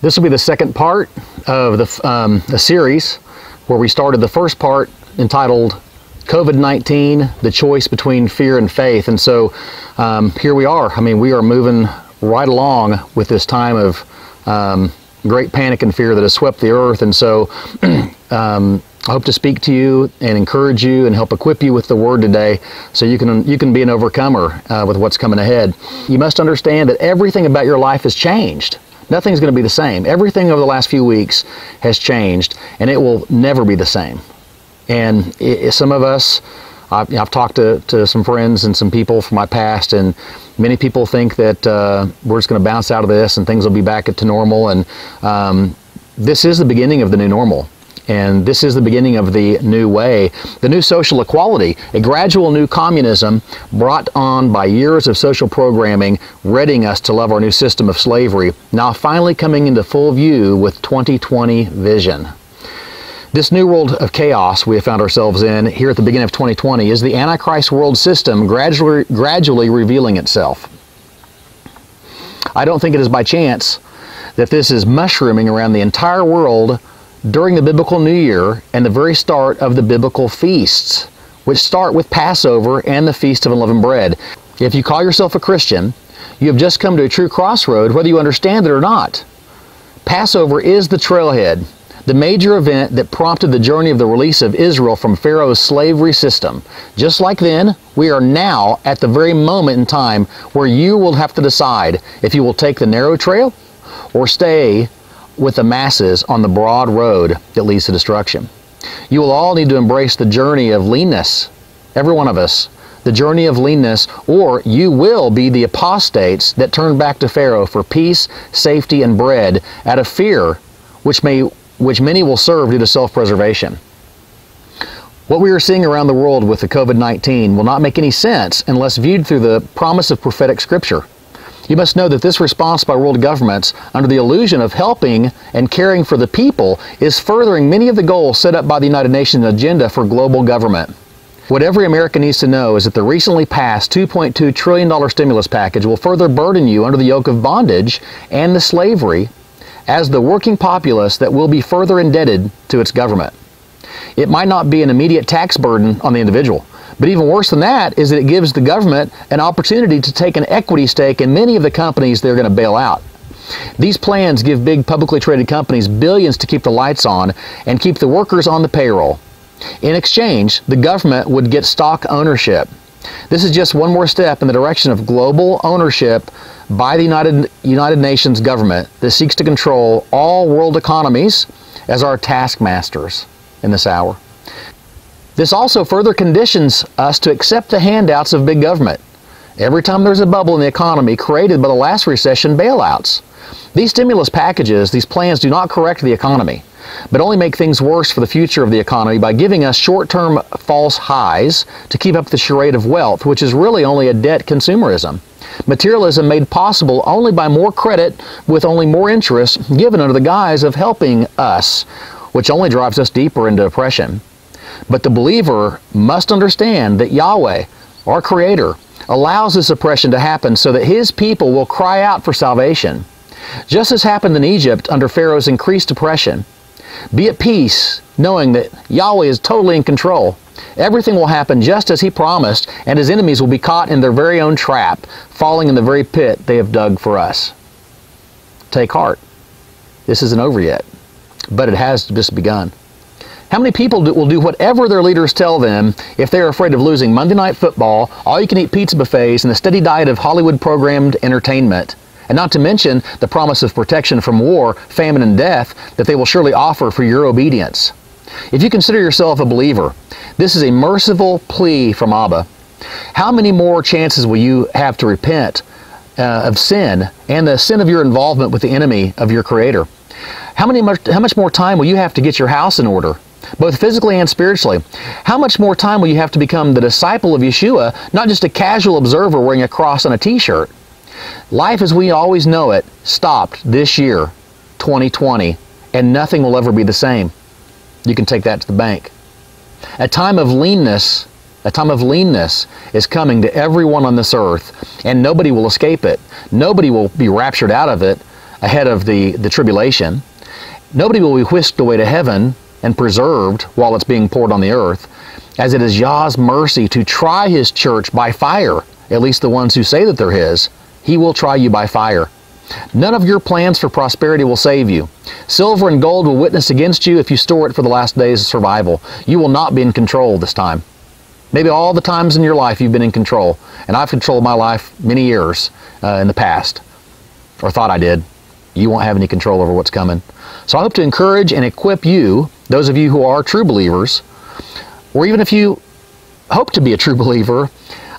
This will be the second part of the, um, the series where we started the first part entitled COVID 19 The Choice Between Fear and Faith. And so um, here we are. I mean, we are moving right along with this time of um, great panic and fear that has swept the earth. And so um, I hope to speak to you and encourage you and help equip you with the word today so you can you can be an overcomer uh, with what's coming ahead. You must understand that everything about your life has changed. Nothing's going to be the same. Everything over the last few weeks has changed and it will never be the same. And it, some of us I've, I've, talked to, to some friends and some people from my past, and many people think that uh, we're just going to bounce out of this and things will be back to normal. And um, this is the beginning of the new normal. And this is the beginning of the new way, the new social equality, a gradual new communism brought on by years of social programming, readying us to love our new system of slavery, now finally coming into full view with 2020 vision. This new world of chaos we have found ourselves in here at the beginning of 2020 is the Antichrist world system gradually, gradually revealing itself. I don't think it is by chance that this is mushrooming around the entire world during the biblical New Year and the very start of the biblical feasts, which start with Passover and the Feast of Unleavened Bread. If you call yourself a Christian, you have just come to a true crossroad, whether you understand it or not. Passover is the trailhead the major event that prompted the journey of the release of Israel from Pharaoh's slavery system. Just like then, we are now at the very moment in time where you will have to decide if you will take the narrow trail or stay with the masses on the broad road that leads to destruction. You will all need to embrace the journey of leanness, every one of us, the journey of leanness, or you will be the apostates that turn back to Pharaoh for peace, safety, and bread out of fear, which may which many will serve due to self-preservation. What we are seeing around the world with the COVID-19 will not make any sense unless viewed through the promise of prophetic scripture. You must know that this response by world governments under the illusion of helping and caring for the people is furthering many of the goals set up by the United Nations agenda for global government. What every American needs to know is that the recently passed $2.2 trillion stimulus package will further burden you under the yoke of bondage and the slavery as the working populace that will be further indebted to its government. It might not be an immediate tax burden on the individual, but even worse than that is that it gives the government an opportunity to take an equity stake in many of the companies they're going to bail out. These plans give big publicly traded companies billions to keep the lights on and keep the workers on the payroll. In exchange, the government would get stock ownership. This is just one more step in the direction of global ownership by the United, United Nations government that seeks to control all world economies as our taskmasters in this hour. This also further conditions us to accept the handouts of big government. Every time there's a bubble in the economy created by the last recession bailouts. These stimulus packages, these plans do not correct the economy, but only make things worse for the future of the economy by giving us short-term false highs to keep up the charade of wealth, which is really only a debt consumerism. Materialism made possible only by more credit with only more interest given under the guise of helping us, which only drives us deeper into oppression. But the believer must understand that Yahweh, our Creator, allows this oppression to happen so that His people will cry out for salvation. Just as happened in Egypt under Pharaoh's increased oppression. Be at peace, knowing that Yahweh is totally in control. Everything will happen just as he promised, and his enemies will be caught in their very own trap, falling in the very pit they have dug for us. Take heart. This isn't over yet, but it has just begun. How many people do, will do whatever their leaders tell them if they're afraid of losing Monday Night Football, all-you-can-eat pizza buffets, and the steady diet of Hollywood-programmed entertainment? And not to mention the promise of protection from war, famine, and death that they will surely offer for your obedience. If you consider yourself a believer, this is a merciful plea from Abba. How many more chances will you have to repent uh, of sin and the sin of your involvement with the enemy of your Creator? How, many much, how much more time will you have to get your house in order, both physically and spiritually? How much more time will you have to become the disciple of Yeshua, not just a casual observer wearing a cross on a t-shirt? Life as we always know it stopped this year, 2020, and nothing will ever be the same. You can take that to the bank. A time of leanness, a time of leanness is coming to everyone on this earth, and nobody will escape it. Nobody will be raptured out of it ahead of the, the tribulation. Nobody will be whisked away to heaven and preserved while it's being poured on the earth, as it is Yah's mercy to try his church by fire, at least the ones who say that they're his. He will try you by fire. None of your plans for prosperity will save you. Silver and gold will witness against you if you store it for the last days of survival. You will not be in control this time. Maybe all the times in your life you've been in control, and I've controlled my life many years uh, in the past, or thought I did. You won't have any control over what's coming. So I hope to encourage and equip you, those of you who are true believers, or even if you hope to be a true believer,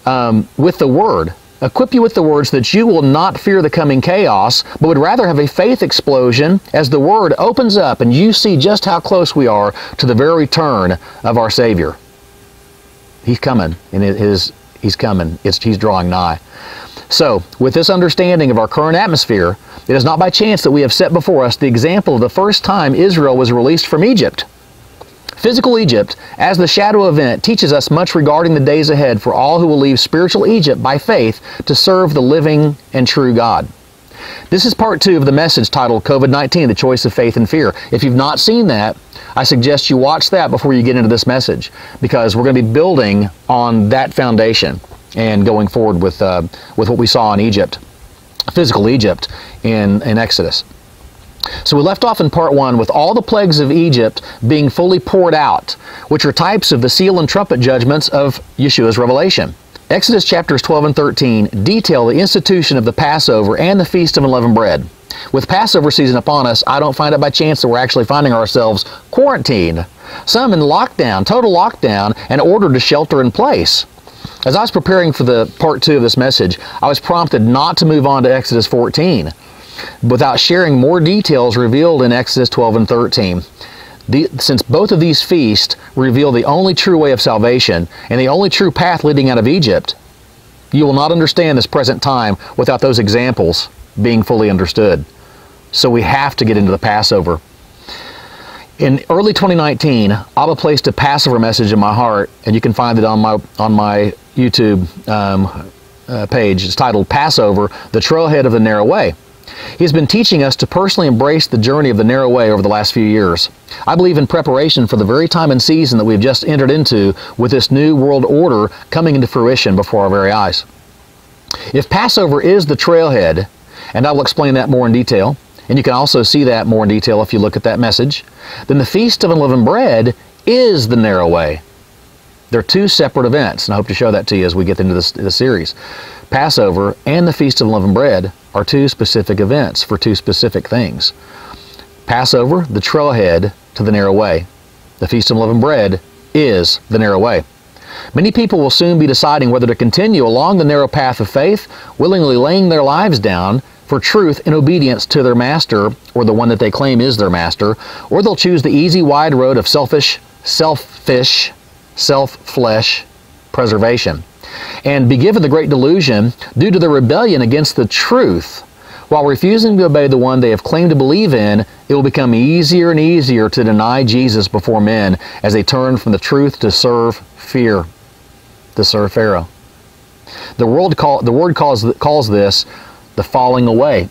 um, with the Word. Equip you with the words that you will not fear the coming chaos, but would rather have a faith explosion as the Word opens up and you see just how close we are to the very return of our Savior. He's coming, and his, he's coming. It's, he's drawing nigh. So, with this understanding of our current atmosphere, it is not by chance that we have set before us the example of the first time Israel was released from Egypt. Physical Egypt, as the shadow event, teaches us much regarding the days ahead for all who will leave spiritual Egypt by faith to serve the living and true God. This is part two of the message titled COVID 19 The Choice of Faith and Fear. If you've not seen that, I suggest you watch that before you get into this message because we're going to be building on that foundation and going forward with, uh, with what we saw in Egypt, physical Egypt in, in Exodus. So we left off in part one with all the plagues of Egypt being fully poured out, which are types of the seal and trumpet judgments of Yeshua's revelation. Exodus chapters 12 and 13 detail the institution of the Passover and the Feast of Unleavened Bread. With Passover season upon us, I don't find it by chance that we're actually finding ourselves quarantined, some in lockdown, total lockdown, and ordered to shelter in place. As I was preparing for the part two of this message, I was prompted not to move on to Exodus 14 without sharing more details revealed in Exodus 12 and 13. The, since both of these feasts reveal the only true way of salvation and the only true path leading out of Egypt, you will not understand this present time without those examples being fully understood. So we have to get into the Passover. In early 2019, Abba placed a Passover message in my heart, and you can find it on my on my YouTube um, uh, page. It's titled "Passover: The Trailhead of the Narrow Way." He has been teaching us to personally embrace the journey of the narrow way over the last few years. I believe in preparation for the very time and season that we've just entered into with this new world order coming into fruition before our very eyes. If Passover is the trailhead, and I will explain that more in detail, and you can also see that more in detail if you look at that message, then the Feast of Unleavened Bread is the narrow way. They're two separate events, and I hope to show that to you as we get into this, this series. Passover and the Feast of Unleavened Bread are two specific events for two specific things. Passover, the trailhead to the narrow way. The Feast of Unleavened Bread is the narrow way. Many people will soon be deciding whether to continue along the narrow path of faith, willingly laying their lives down for truth in obedience to their master or the one that they claim is their master, or they'll choose the easy, wide road of selfish, selfish, self-flesh preservation and be given the great delusion due to their rebellion against the truth. While refusing to obey the one they have claimed to believe in, it will become easier and easier to deny Jesus before men as they turn from the truth to serve fear, to serve Pharaoh. The, world call, the word calls, calls this the falling away.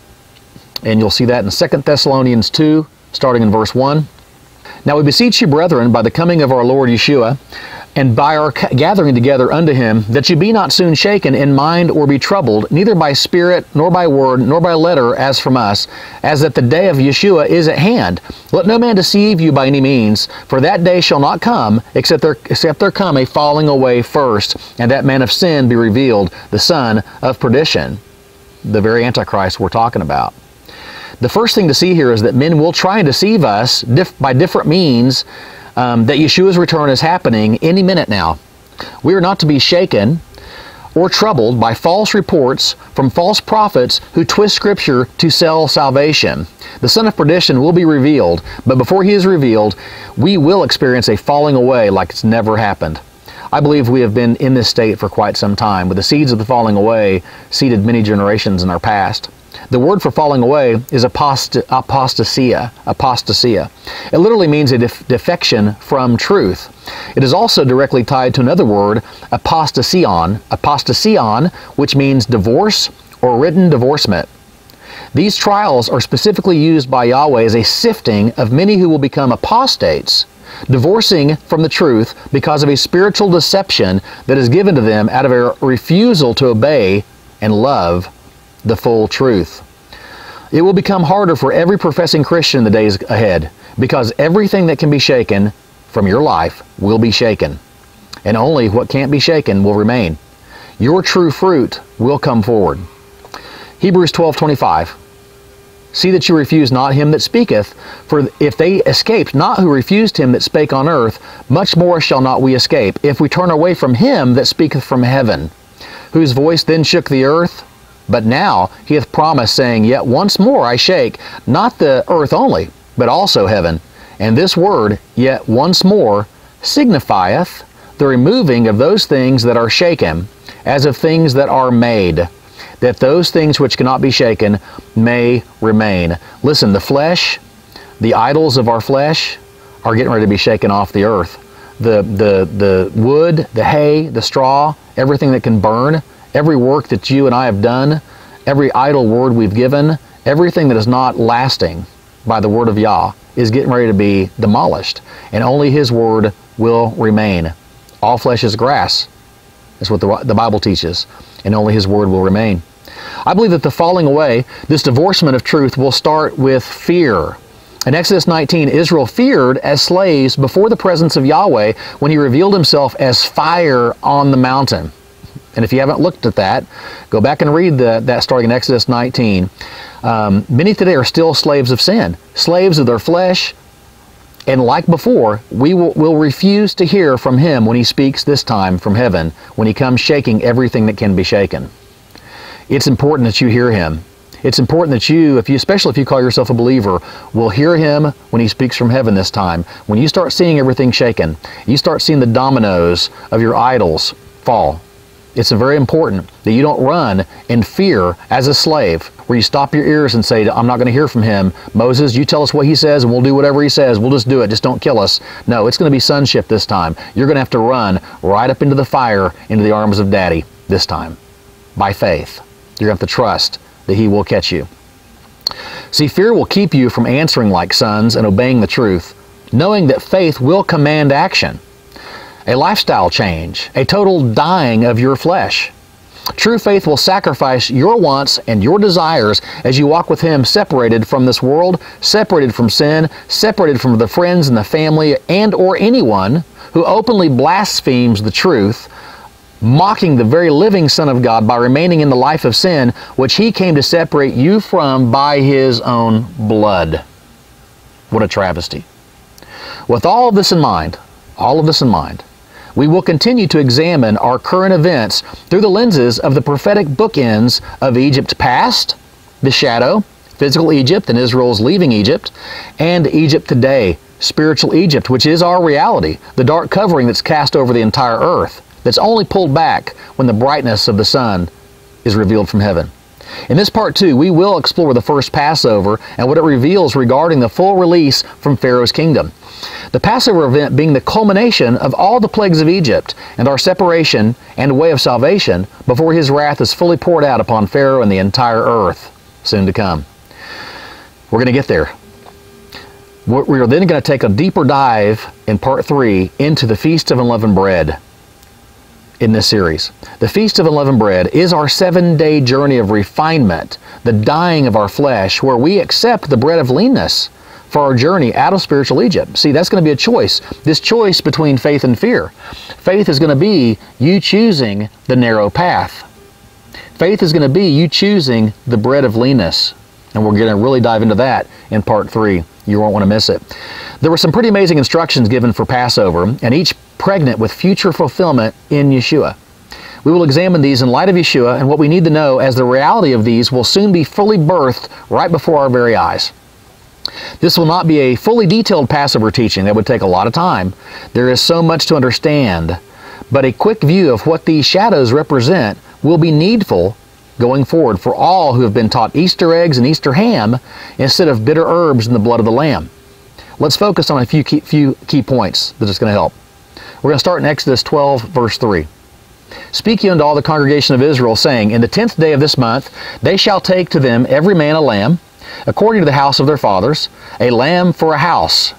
And you'll see that in 2 Thessalonians 2, starting in verse 1. Now we beseech you, brethren, by the coming of our Lord Yeshua, and by our gathering together unto him, that you be not soon shaken in mind or be troubled, neither by spirit, nor by word, nor by letter, as from us, as that the day of Yeshua is at hand. Let no man deceive you by any means, for that day shall not come, except there, except there come a falling away first, and that man of sin be revealed, the son of perdition. The very Antichrist we're talking about. The first thing to see here is that men will try and deceive us by different means um, that Yeshua's return is happening any minute now. We are not to be shaken or troubled by false reports from false prophets who twist Scripture to sell salvation. The son of perdition will be revealed, but before he is revealed, we will experience a falling away like it's never happened. I believe we have been in this state for quite some time, with the seeds of the falling away seeded many generations in our past. The word for falling away is apost apostasia. Apostasia. It literally means a def defection from truth. It is also directly tied to another word, apostasion. Apostasion, which means divorce or written divorcement. These trials are specifically used by Yahweh as a sifting of many who will become apostates, divorcing from the truth because of a spiritual deception that is given to them out of a refusal to obey and love the full truth. It will become harder for every professing Christian in the days ahead because everything that can be shaken from your life will be shaken, and only what can't be shaken will remain. Your true fruit will come forward. Hebrews 12:25 See that you refuse not him that speaketh, for if they escaped not who refused him that spake on earth, much more shall not we escape, if we turn away from him that speaketh from heaven, whose voice then shook the earth. But now he hath promised, saying, Yet once more I shake, not the earth only, but also heaven. And this word, yet once more, signifieth the removing of those things that are shaken, as of things that are made that those things which cannot be shaken may remain. Listen, the flesh, the idols of our flesh, are getting ready to be shaken off the earth. The, the, the wood, the hay, the straw, everything that can burn, every work that you and I have done, every idle word we've given, everything that is not lasting by the word of Yah is getting ready to be demolished. And only His word will remain. All flesh is grass. That's what the, the Bible teaches. And only His word will remain. I believe that the falling away, this divorcement of truth, will start with fear. In Exodus 19, Israel feared as slaves before the presence of Yahweh when he revealed himself as fire on the mountain. And if you haven't looked at that, go back and read the, that starting in Exodus 19. Um, many today are still slaves of sin, slaves of their flesh. And like before, we will, will refuse to hear from him when he speaks this time from heaven, when he comes shaking everything that can be shaken it's important that you hear him. It's important that you, if you, especially if you call yourself a believer, will hear him when he speaks from heaven this time. When you start seeing everything shaken, you start seeing the dominoes of your idols fall. It's very important that you don't run in fear as a slave, where you stop your ears and say, I'm not going to hear from him. Moses, you tell us what he says and we'll do whatever he says. We'll just do it. Just don't kill us. No, it's going to be sonship this time. You're going to have to run right up into the fire, into the arms of daddy this time, by faith. You're going to have to trust that He will catch you. See, fear will keep you from answering like sons and obeying the truth, knowing that faith will command action, a lifestyle change, a total dying of your flesh. True faith will sacrifice your wants and your desires as you walk with Him separated from this world, separated from sin, separated from the friends and the family and or anyone who openly blasphemes the truth mocking the very living Son of God by remaining in the life of sin, which He came to separate you from by His own blood. What a travesty. With all of this in mind, all of this in mind, we will continue to examine our current events through the lenses of the prophetic bookends of Egypt's past, the shadow, physical Egypt and Israel's leaving Egypt, and Egypt today, spiritual Egypt, which is our reality, the dark covering that's cast over the entire earth that's only pulled back when the brightness of the sun is revealed from heaven. In this part two, we will explore the first Passover and what it reveals regarding the full release from Pharaoh's kingdom. The Passover event being the culmination of all the plagues of Egypt and our separation and way of salvation before his wrath is fully poured out upon Pharaoh and the entire earth soon to come. We're going to get there. We are then going to take a deeper dive in part three into the Feast of Unleavened Bread in this series. The Feast of Unleavened Bread is our seven day journey of refinement, the dying of our flesh, where we accept the bread of leanness for our journey out of spiritual Egypt. See, that's going to be a choice. This choice between faith and fear. Faith is going to be you choosing the narrow path. Faith is going to be you choosing the bread of leanness. And we're going to really dive into that in part three. You won't want to miss it. There were some pretty amazing instructions given for Passover, and each pregnant with future fulfillment in Yeshua. We will examine these in light of Yeshua and what we need to know as the reality of these will soon be fully birthed right before our very eyes. This will not be a fully detailed Passover teaching. That would take a lot of time. There is so much to understand, but a quick view of what these shadows represent will be needful going forward for all who have been taught Easter eggs and Easter ham instead of bitter herbs in the blood of the Lamb. Let's focus on a few key, few key points that is going to help. We're going to start in Exodus 12, verse 3. Speak ye unto all the congregation of Israel, saying, In the tenth day of this month they shall take to them every man a lamb, according to the house of their fathers, a lamb for a house.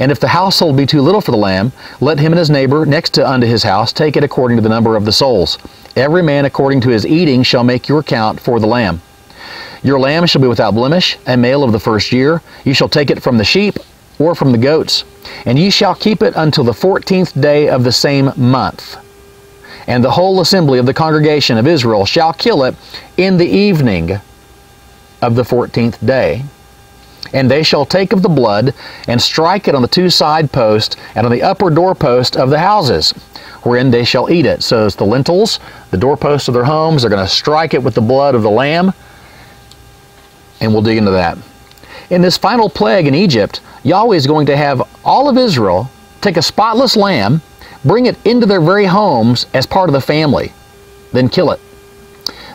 And if the household be too little for the lamb, let him and his neighbor next to unto his house take it according to the number of the souls. Every man according to his eating shall make your count for the lamb. Your lamb shall be without blemish, a male of the first year. You shall take it from the sheep or from the goats, and ye shall keep it until the fourteenth day of the same month. And the whole assembly of the congregation of Israel shall kill it in the evening of the fourteenth day. And they shall take of the blood and strike it on the two side posts and on the upper doorpost of the houses, wherein they shall eat it. So it's the lintels, the doorposts of their homes, they're going to strike it with the blood of the lamb. And we'll dig into that. In this final plague in Egypt, Yahweh is going to have all of Israel take a spotless lamb, bring it into their very homes as part of the family, then kill it.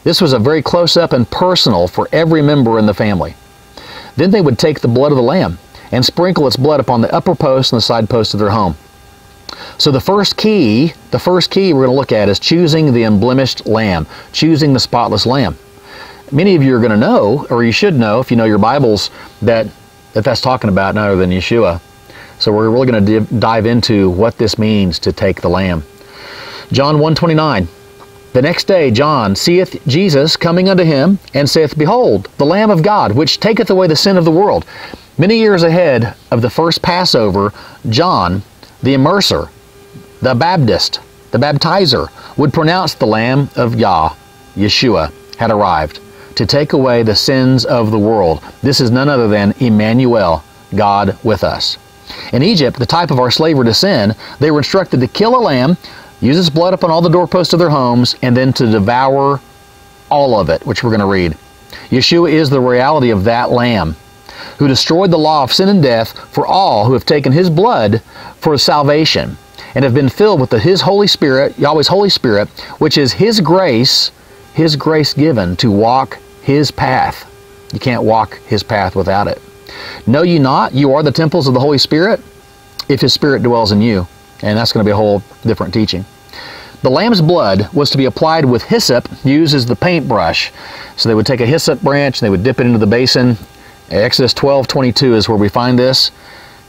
This was a very close up and personal for every member in the family. Then they would take the blood of the lamb and sprinkle its blood upon the upper post and the side post of their home. So the first key, the first key we're going to look at is choosing the unblemished lamb, choosing the spotless lamb. Many of you are going to know, or you should know if you know your Bibles, that, that that's talking about none other than Yeshua. So we're really going to dive into what this means to take the lamb. John 129. The next day John seeth Jesus coming unto him, and saith, Behold, the Lamb of God, which taketh away the sin of the world. Many years ahead of the first Passover, John, the immerser, the Baptist, the baptizer, would pronounce the Lamb of Yah, Yeshua, had arrived to take away the sins of the world. This is none other than Emmanuel, God with us. In Egypt, the type of our slavery to sin, they were instructed to kill a lamb use its blood upon all the doorposts of their homes, and then to devour all of it, which we're going to read. Yeshua is the reality of that Lamb who destroyed the law of sin and death for all who have taken his blood for salvation and have been filled with the, his Holy Spirit, Yahweh's Holy Spirit, which is his grace, his grace given to walk his path. You can't walk his path without it. Know ye not, you are the temples of the Holy Spirit, if his Spirit dwells in you. And that's going to be a whole different teaching. The lamb's blood was to be applied with hyssop, used as the paintbrush. So they would take a hyssop branch and they would dip it into the basin. Exodus 12, 22 is where we find this.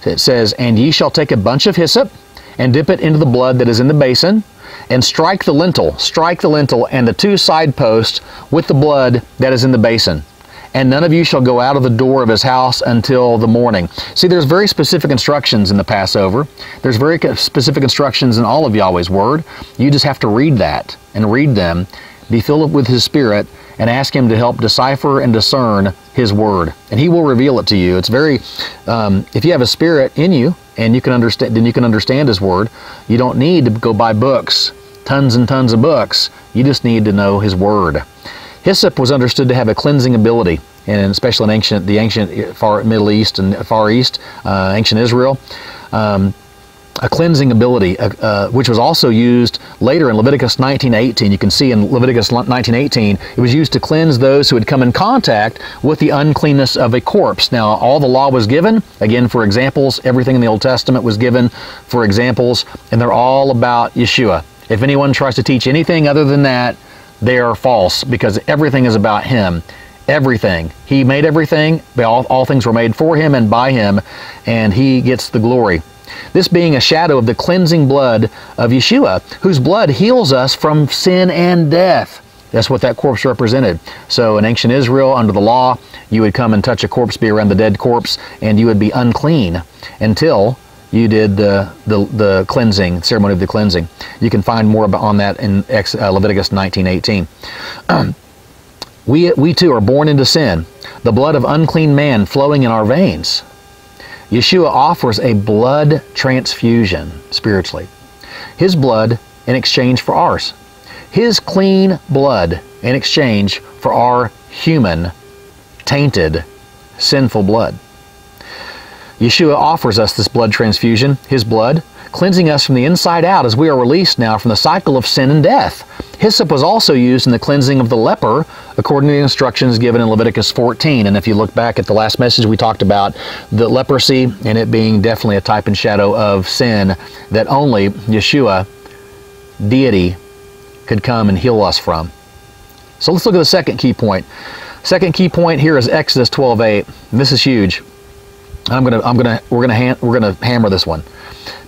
It says, And ye shall take a bunch of hyssop and dip it into the blood that is in the basin, and strike the lintel, strike the lintel and the two side posts with the blood that is in the basin and none of you shall go out of the door of his house until the morning. See, there's very specific instructions in the Passover. There's very specific instructions in all of Yahweh's Word. You just have to read that and read them, be filled with His Spirit, and ask Him to help decipher and discern His Word. And He will reveal it to you. It's very, um, if you have a Spirit in you, and you can understand, then you can understand His Word. You don't need to go buy books, tons and tons of books. You just need to know His Word. Hyssop was understood to have a cleansing ability, and especially in ancient, the ancient Far Middle East and Far East, uh, ancient Israel. Um, a cleansing ability, uh, uh, which was also used later in Leviticus 19:18. You can see in Leviticus 19:18, it was used to cleanse those who had come in contact with the uncleanness of a corpse. Now, all the law was given, again, for examples. Everything in the Old Testament was given for examples, and they're all about Yeshua. If anyone tries to teach anything other than that, they are false because everything is about Him. Everything. He made everything. All, all things were made for Him and by Him, and He gets the glory. This being a shadow of the cleansing blood of Yeshua, whose blood heals us from sin and death. That's what that corpse represented. So in ancient Israel, under the law, you would come and touch a corpse, be around the dead corpse, and you would be unclean until you did the, the, the cleansing, ceremony of the cleansing. You can find more about, on that in Ex, uh, Leviticus 19.18. Um, we, we too are born into sin, the blood of unclean man flowing in our veins. Yeshua offers a blood transfusion spiritually. His blood in exchange for ours. His clean blood in exchange for our human, tainted, sinful blood. Yeshua offers us this blood transfusion, His blood, cleansing us from the inside out as we are released now from the cycle of sin and death. Hyssop was also used in the cleansing of the leper, according to the instructions given in Leviticus 14. And if you look back at the last message, we talked about the leprosy and it being definitely a type and shadow of sin that only Yeshua, deity, could come and heal us from. So let's look at the second key point. Second key point here is Exodus 12:8. This is huge. I'm gonna, I'm gonna, we're gonna, ha- we're gonna hammer this one.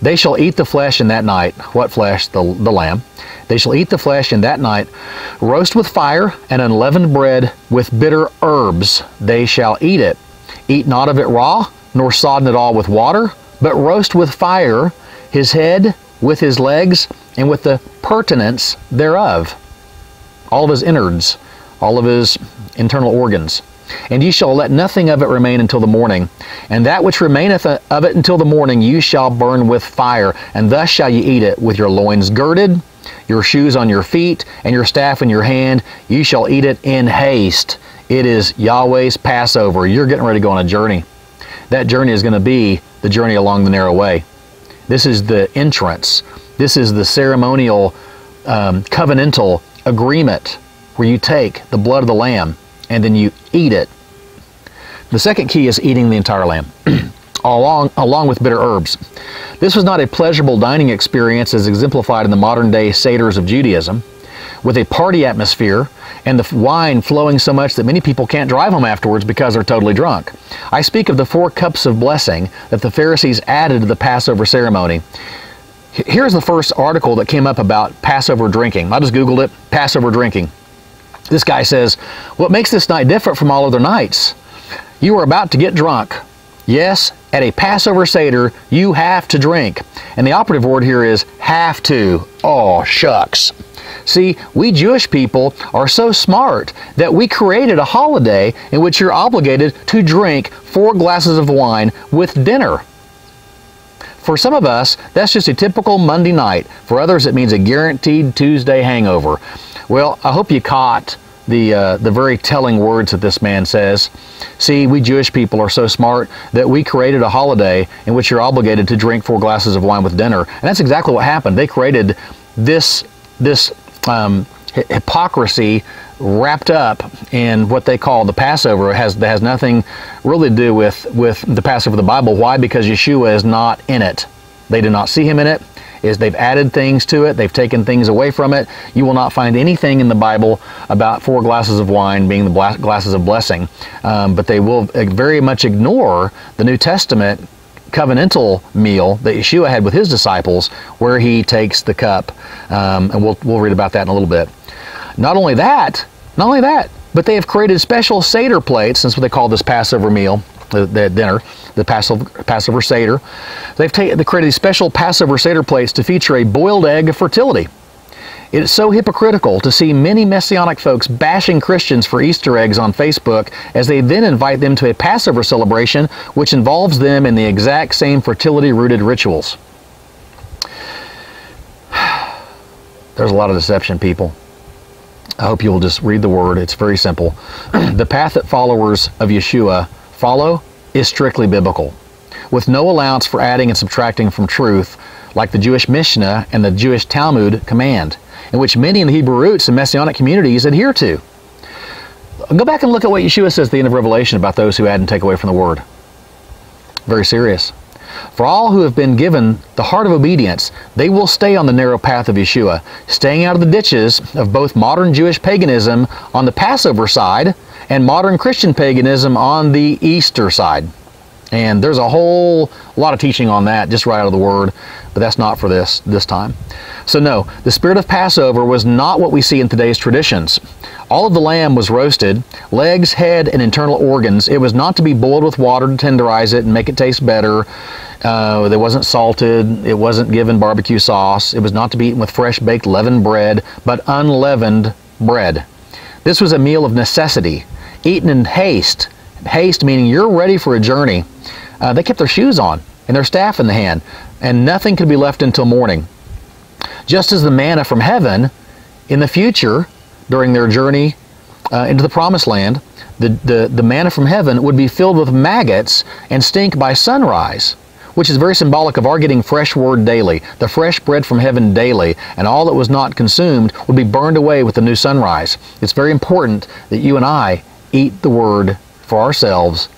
They shall eat the flesh in that night. What flesh? The, the lamb. They shall eat the flesh in that night, roast with fire and unleavened bread with bitter herbs. They shall eat it. Eat not of it raw, nor sodden it all with water, but roast with fire his head with his legs and with the purtenance thereof, all of his innards, all of his internal organs. And ye shall let nothing of it remain until the morning. And that which remaineth of it until the morning you shall burn with fire, and thus shall ye eat it with your loins girded, your shoes on your feet, and your staff in your hand. You shall eat it in haste. It is Yahweh's Passover. You're getting ready to go on a journey. That journey is going to be the journey along the narrow way. This is the entrance. This is the ceremonial, um, covenantal agreement where you take the blood of the lamb and then you eat it. The second key is eating the entire lamb, along, along with bitter herbs. This was not a pleasurable dining experience as exemplified in the modern day Seders of Judaism, with a party atmosphere and the wine flowing so much that many people can't drive home afterwards because they're totally drunk. I speak of the four cups of blessing that the Pharisees added to the Passover ceremony. Here's the first article that came up about Passover drinking. I just Googled it Passover drinking. This guy says, What makes this night different from all other nights? You are about to get drunk. Yes, at a Passover Seder, you have to drink. And the operative word here is have to. Oh, shucks. See, we Jewish people are so smart that we created a holiday in which you're obligated to drink four glasses of wine with dinner. For some of us, that's just a typical Monday night. For others, it means a guaranteed Tuesday hangover. Well, I hope you caught the, uh, the very telling words that this man says. See, we Jewish people are so smart that we created a holiday in which you're obligated to drink four glasses of wine with dinner. And that's exactly what happened. They created this, this um, hypocrisy wrapped up in what they call the Passover has that has nothing really to do with with the Passover of the Bible. Why? Because Yeshua is not in it. They do not see him in it. Is they've added things to it, they've taken things away from it. You will not find anything in the Bible about four glasses of wine being the glasses of blessing, um, but they will very much ignore the New Testament covenantal meal that Yeshua had with his disciples, where he takes the cup, um, and we'll we'll read about that in a little bit. Not only that, not only that, but they have created special Seder plates. That's what they call this Passover meal, the, dinner, the Passover, Passover Seder. They've they created these special Passover Seder plates to feature a boiled egg of fertility. It is so hypocritical to see many Messianic folks bashing Christians for Easter eggs on Facebook as they then invite them to a Passover celebration which involves them in the exact same fertility rooted rituals. There's a lot of deception, people. I hope you will just read the word. It's very simple. the path that followers of Yeshua follow is strictly biblical, with no allowance for adding and subtracting from truth, like the Jewish Mishnah and the Jewish Talmud command, in which many in the Hebrew roots and Messianic communities adhere to. Go back and look at what Yeshua says at the end of Revelation about those who add and take away from the word. Very serious. For all who have been given the heart of obedience, they will stay on the narrow path of Yeshua, staying out of the ditches of both modern Jewish paganism on the Passover side and modern Christian paganism on the Easter side. And there's a whole lot of teaching on that just right out of the Word, but that's not for this this time. So no, the spirit of Passover was not what we see in today's traditions. All of the lamb was roasted, legs, head, and internal organs. It was not to be boiled with water to tenderize it and make it taste better. Uh, it wasn't salted. It wasn't given barbecue sauce. It was not to be eaten with fresh baked leavened bread, but unleavened bread. This was a meal of necessity, eaten in haste. Haste meaning you're ready for a journey. Uh, they kept their shoes on and their staff in the hand, and nothing could be left until morning. Just as the manna from heaven in the future, during their journey uh, into the promised land, the, the, the manna from heaven would be filled with maggots and stink by sunrise which is very symbolic of our getting fresh word daily, the fresh bread from heaven daily, and all that was not consumed would be burned away with the new sunrise. It's very important that you and I eat the word for ourselves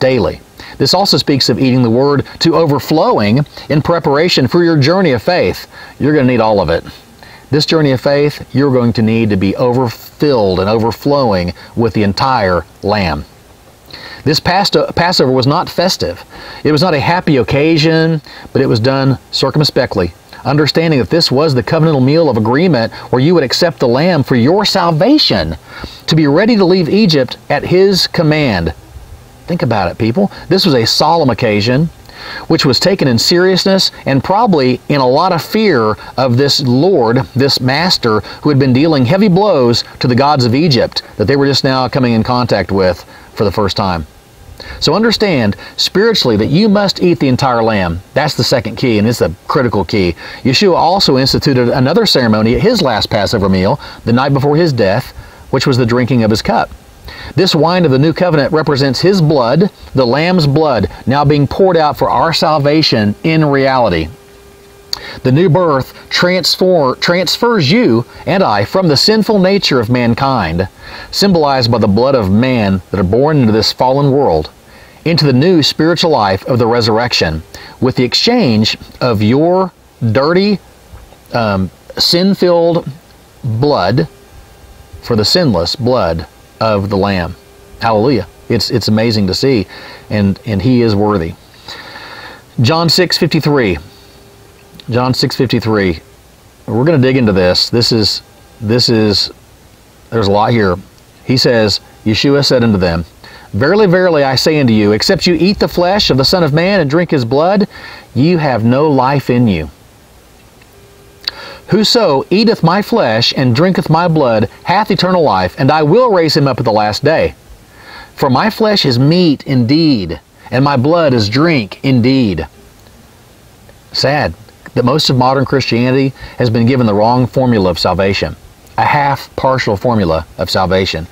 daily. This also speaks of eating the Word to overflowing in preparation for your journey of faith. You're going to need all of it. this journey of faith, you're going to need to be overfilled and overflowing with the entire Lamb. This uh, Passover was not festive. It was not a happy occasion, but it was done circumspectly, understanding that this was the covenantal meal of agreement where you would accept the Lamb for your salvation, to be ready to leave Egypt at His command. Think about it, people. This was a solemn occasion which was taken in seriousness and probably in a lot of fear of this Lord, this master, who had been dealing heavy blows to the gods of Egypt that they were just now coming in contact with for the first time. So understand spiritually that you must eat the entire lamb. That's the second key, and it's a critical key. Yeshua also instituted another ceremony at his last Passover meal, the night before his death, which was the drinking of his cup. This wine of the new covenant represents his blood, the Lamb's blood, now being poured out for our salvation in reality. The new birth transfer, transfers you and I from the sinful nature of mankind, symbolized by the blood of man that are born into this fallen world, into the new spiritual life of the resurrection, with the exchange of your dirty, um, sin filled blood for the sinless blood of the Lamb. Hallelujah. It's, it's amazing to see, and, and He is worthy. John 6 53. John 6 53. We're going to dig into this. This is, this is, there's a lot here. He says, Yeshua said unto them, Verily, verily, I say unto you, except you eat the flesh of the Son of Man and drink his blood, you have no life in you. Whoso eateth my flesh and drinketh my blood hath eternal life, and I will raise him up at the last day. For my flesh is meat indeed, and my blood is drink indeed. Sad that most of modern Christianity has been given the wrong formula of salvation, a half partial formula of salvation.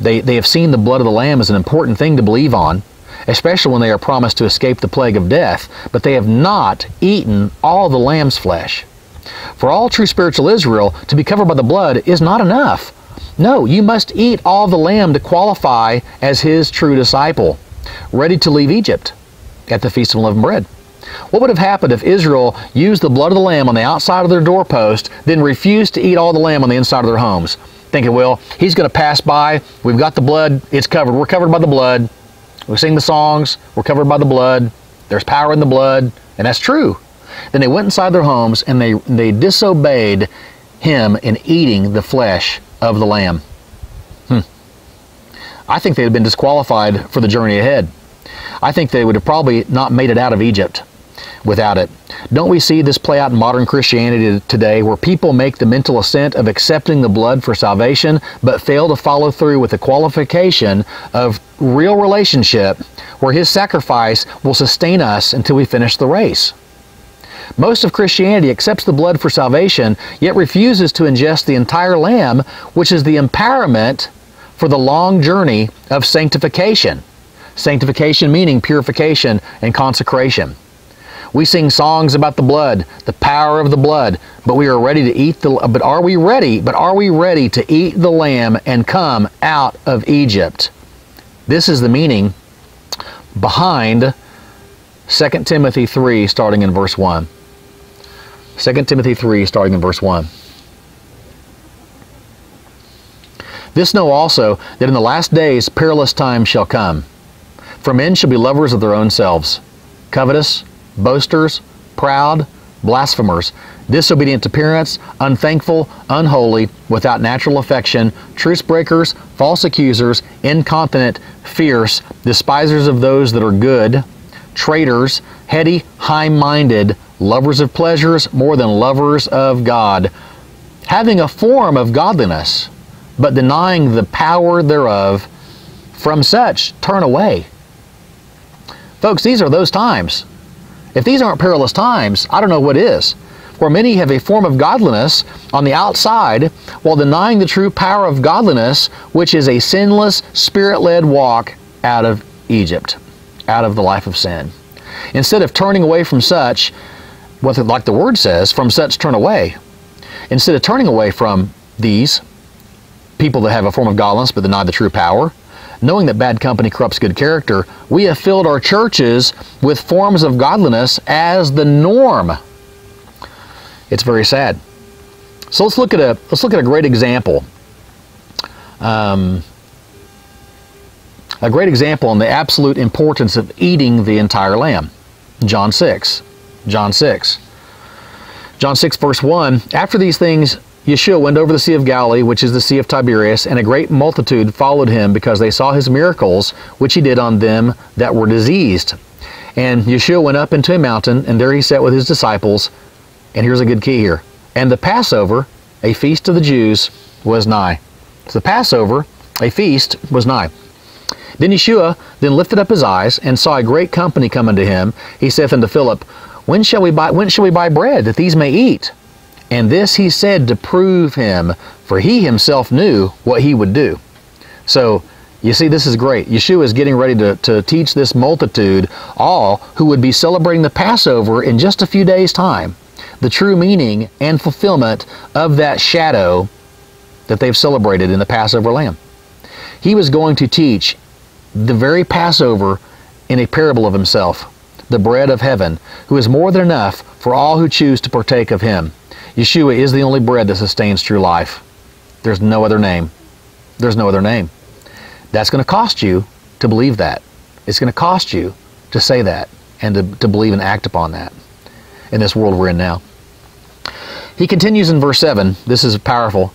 They, they have seen the blood of the Lamb as an important thing to believe on, especially when they are promised to escape the plague of death, but they have not eaten all the Lamb's flesh. For all true spiritual Israel, to be covered by the blood is not enough. No, you must eat all the lamb to qualify as his true disciple, ready to leave Egypt at the Feast of Unleavened Bread. What would have happened if Israel used the blood of the lamb on the outside of their doorpost, then refused to eat all the lamb on the inside of their homes? Thinking, well, he's going to pass by. We've got the blood. It's covered. We're covered by the blood. We sing the songs. We're covered by the blood. There's power in the blood. And that's true. Then they went inside their homes and they, they disobeyed him in eating the flesh of the lamb. Hmm. I think they had been disqualified for the journey ahead. I think they would have probably not made it out of Egypt without it. Don't we see this play out in modern Christianity today where people make the mental assent of accepting the blood for salvation but fail to follow through with the qualification of real relationship where his sacrifice will sustain us until we finish the race? Most of Christianity accepts the blood for salvation, yet refuses to ingest the entire lamb, which is the empowerment for the long journey of sanctification. Sanctification meaning purification and consecration. We sing songs about the blood, the power of the blood, but we are ready to eat the but are we ready? But are we ready to eat the lamb and come out of Egypt? This is the meaning behind 2 Timothy 3 starting in verse 1. 2 Timothy 3, starting in verse 1. This know also that in the last days perilous times shall come. For men shall be lovers of their own selves, covetous, boasters, proud, blasphemers, disobedient to parents, unthankful, unholy, without natural affection, truce breakers, false accusers, incontinent, fierce, despisers of those that are good, traitors, heady, high minded, lovers of pleasures more than lovers of God, having a form of godliness, but denying the power thereof. From such, turn away. Folks, these are those times. If these aren't perilous times, I don't know what is. Where many have a form of godliness on the outside while denying the true power of godliness, which is a sinless, spirit led walk out of Egypt, out of the life of sin. Instead of turning away from such, what like the word says, from such turn away. Instead of turning away from these people that have a form of godliness but deny the true power, knowing that bad company corrupts good character, we have filled our churches with forms of godliness as the norm. It's very sad. So let's look at a let's look at a great example. Um, a great example on the absolute importance of eating the entire lamb. John 6. John 6. John 6, verse 1 After these things, Yeshua went over the Sea of Galilee, which is the Sea of Tiberias, and a great multitude followed him because they saw his miracles, which he did on them that were diseased. And Yeshua went up into a mountain, and there he sat with his disciples. And here's a good key here. And the Passover, a feast of the Jews, was nigh. So the Passover, a feast, was nigh. Then Yeshua then lifted up his eyes and saw a great company come unto him. He saith unto Philip, When shall we buy when shall we buy bread that these may eat? And this he said to prove him, for he himself knew what he would do. So you see, this is great. Yeshua is getting ready to, to teach this multitude, all who would be celebrating the Passover in just a few days' time, the true meaning and fulfillment of that shadow that they've celebrated in the Passover lamb. He was going to teach the very Passover in a parable of himself, the bread of heaven, who is more than enough for all who choose to partake of him. Yeshua is the only bread that sustains true life. There's no other name. There's no other name. That's going to cost you to believe that. It's going to cost you to say that and to, to believe and act upon that in this world we're in now. He continues in verse 7. This is powerful.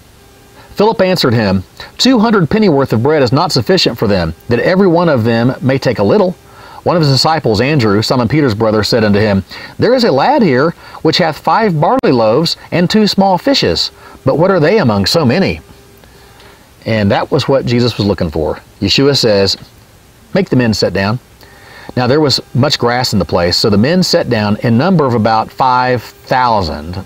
Philip answered him, Two hundred pennyworth of bread is not sufficient for them, that every one of them may take a little. One of his disciples, Andrew, Simon Peter's brother, said unto him, There is a lad here which hath five barley loaves and two small fishes, but what are they among so many? And that was what Jesus was looking for. Yeshua says, Make the men sit down. Now there was much grass in the place, so the men sat down in number of about 5,000.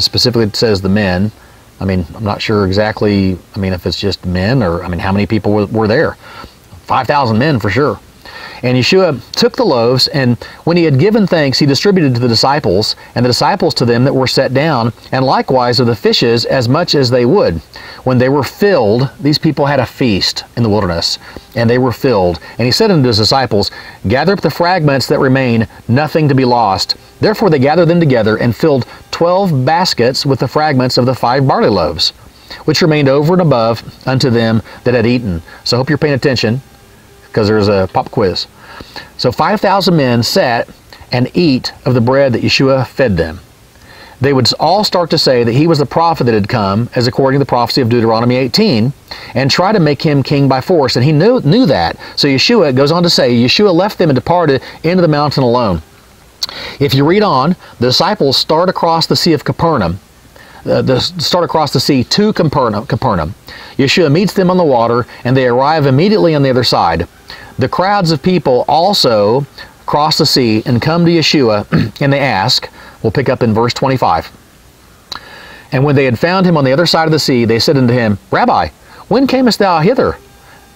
Specifically, it says the men. I mean, I'm not sure exactly, I mean, if it's just men or, I mean, how many people were, were there? 5,000 men for sure. And Yeshua took the loaves, and when he had given thanks, he distributed to the disciples, and the disciples to them that were set down, and likewise of the fishes as much as they would. When they were filled, these people had a feast in the wilderness, and they were filled. And he said unto his disciples, Gather up the fragments that remain, nothing to be lost. Therefore they gathered them together, and filled twelve baskets with the fragments of the five barley loaves, which remained over and above unto them that had eaten. So I hope you're paying attention because there's a pop quiz. So 5,000 men sat and eat of the bread that Yeshua fed them. They would all start to say that he was the prophet that had come, as according to the prophecy of Deuteronomy 18, and try to make him king by force. And he knew, knew that. So Yeshua goes on to say, Yeshua left them and departed into the mountain alone. If you read on, the disciples start across the Sea of Capernaum, uh, the, start across the sea to Capernaum, Capernaum. Yeshua meets them on the water, and they arrive immediately on the other side. The crowds of people also cross the sea and come to Yeshua, and they ask, we'll pick up in verse 25. And when they had found him on the other side of the sea, they said unto him, Rabbi, when camest thou hither?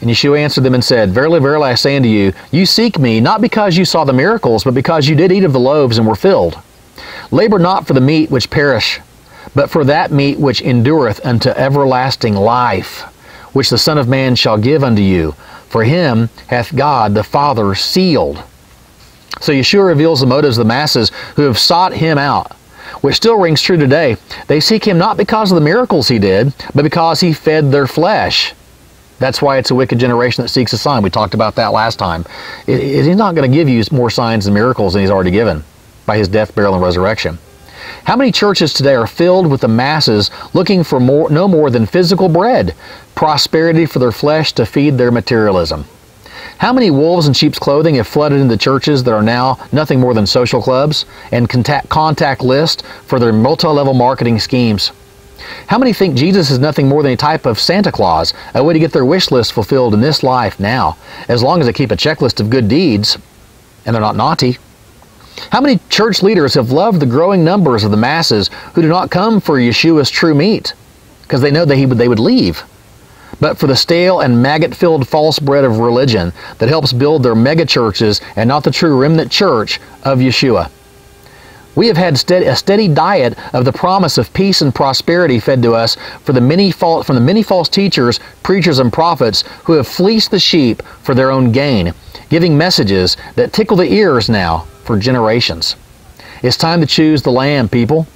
And Yeshua answered them and said, Verily, verily, I say unto you, you seek me, not because you saw the miracles, but because you did eat of the loaves and were filled. Labor not for the meat which perish, but for that meat which endureth unto everlasting life, which the Son of Man shall give unto you. For him hath God the Father sealed. So Yeshua reveals the motives of the masses who have sought him out, which still rings true today. They seek him not because of the miracles he did, but because he fed their flesh. That's why it's a wicked generation that seeks a sign. We talked about that last time. He's not going to give you more signs and miracles than he's already given by his death, burial, and resurrection. How many churches today are filled with the masses looking for more, no more than physical bread, prosperity for their flesh to feed their materialism? How many wolves in sheep's clothing have flooded into churches that are now nothing more than social clubs and contact, contact lists for their multi-level marketing schemes? How many think Jesus is nothing more than a type of Santa Claus, a way to get their wish list fulfilled in this life now, as long as they keep a checklist of good deeds and they're not naughty? How many church leaders have loved the growing numbers of the masses who do not come for Yeshua's true meat because they know that he would, they would leave, but for the stale and maggot-filled false bread of religion that helps build their megachurches and not the true remnant church of Yeshua? We have had steady, a steady diet of the promise of peace and prosperity fed to us for the many from the many false teachers, preachers, and prophets who have fleeced the sheep for their own gain, giving messages that tickle the ears now for generations. It's time to choose the Lamb, people.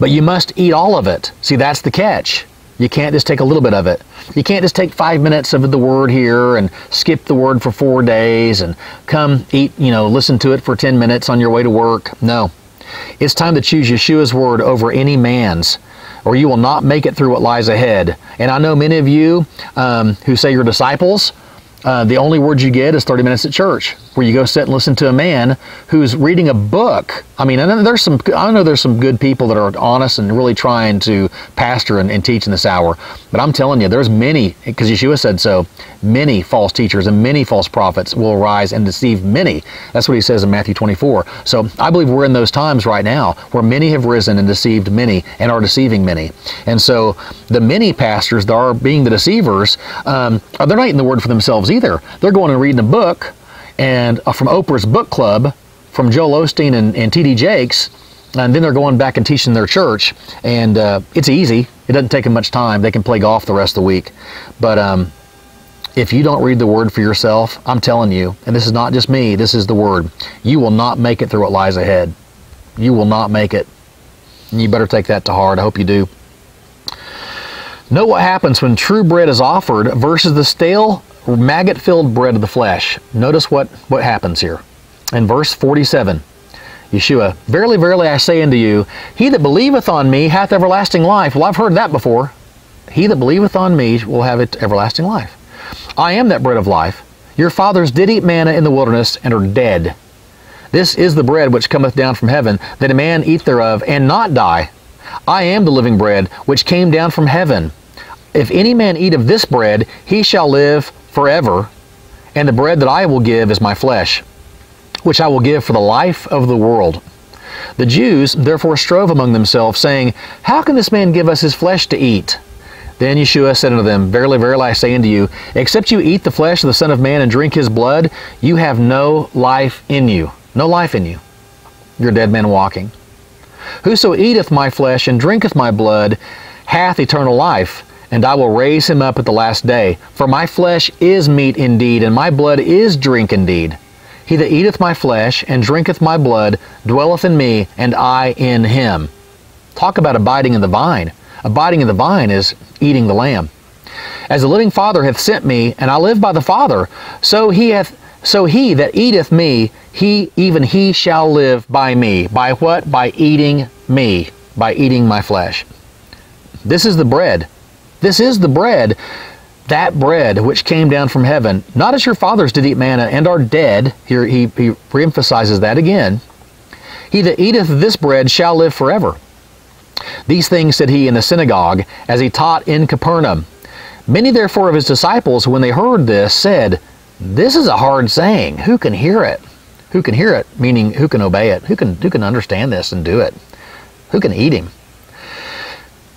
But you must eat all of it. See, that's the catch. You can't just take a little bit of it. You can't just take five minutes of the word here and skip the word for four days and come eat, you know, listen to it for 10 minutes on your way to work. No. It's time to choose Yeshua's word over any man's, or you will not make it through what lies ahead. And I know many of you um, who say you're disciples, uh, the only word you get is 30 minutes at church, where you go sit and listen to a man who's reading a book. I mean, I there's some, I know there's some good people that are honest and really trying to pastor and, and teach in this hour, but I'm telling you, there's many, because Yeshua said so, many false teachers and many false prophets will arise and deceive many. That's what he says in Matthew 24. So I believe we're in those times right now where many have risen and deceived many and are deceiving many. And so the many pastors that are being the deceivers, um, they're not eating the word for themselves either. They're going and reading a book and uh, from Oprah's book club, from Joel Osteen and, and T.D. Jakes, and then they're going back and teaching their church. And uh, it's easy. It doesn't take them much time. They can play golf the rest of the week. But um, if you don't read the word for yourself, I'm telling you, and this is not just me, this is the word, you will not make it through what lies ahead. You will not make it. You better take that to heart. I hope you do. Know what happens when true bread is offered versus the stale, maggot-filled bread of the flesh. Notice what, what happens here. In verse 47, Yeshua, Verily, verily, I say unto you, he that believeth on me hath everlasting life. Well, I've heard that before. He that believeth on me will have it everlasting life. I am that bread of life. Your fathers did eat manna in the wilderness and are dead. This is the bread which cometh down from heaven, that a man eat thereof and not die. I am the living bread which came down from heaven. If any man eat of this bread, he shall live forever. And the bread that I will give is my flesh, which I will give for the life of the world. The Jews therefore strove among themselves, saying, How can this man give us his flesh to eat? Then Yeshua said unto them, Verily, verily, I say unto you, except you eat the flesh of the Son of Man and drink his blood, you have no life in you. No life in you. You're dead man walking. Whoso eateth my flesh and drinketh my blood hath eternal life, and I will raise him up at the last day. For my flesh is meat indeed, and my blood is drink indeed. He that eateth my flesh and drinketh my blood dwelleth in me, and I in him. Talk about abiding in the vine. Abiding in the vine is eating the lamb. As the living Father hath sent me, and I live by the Father, so he hath so he that eateth me, he even he shall live by me. By what? By eating me, by eating my flesh. This is the bread. This is the bread, that bread which came down from heaven, not as your fathers did eat manna and are dead. Here he, he reemphasizes that again. He that eateth this bread shall live forever. These things said he in the synagogue as he taught in Capernaum. Many therefore of his disciples, when they heard this, said, This is a hard saying. Who can hear it? Who can hear it? Meaning, who can obey it? Who can, who can understand this and do it? Who can eat him?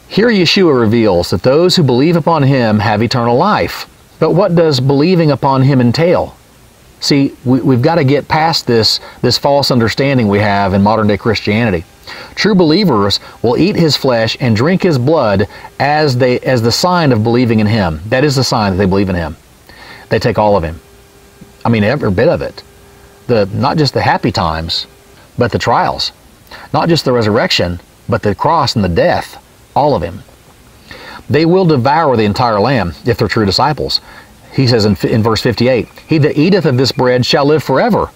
Here Yeshua reveals that those who believe upon him have eternal life. But what does believing upon him entail? See, we, have got to get past this, this false understanding we have in modern day Christianity. True believers will eat his flesh and drink his blood as, they, as the sign of believing in him. That is the sign that they believe in him. They take all of him. I mean, every bit of it. The, not just the happy times, but the trials. Not just the resurrection, but the cross and the death. All of him. They will devour the entire lamb if they're true disciples. He says in, in verse 58, He that eateth of this bread shall live forever.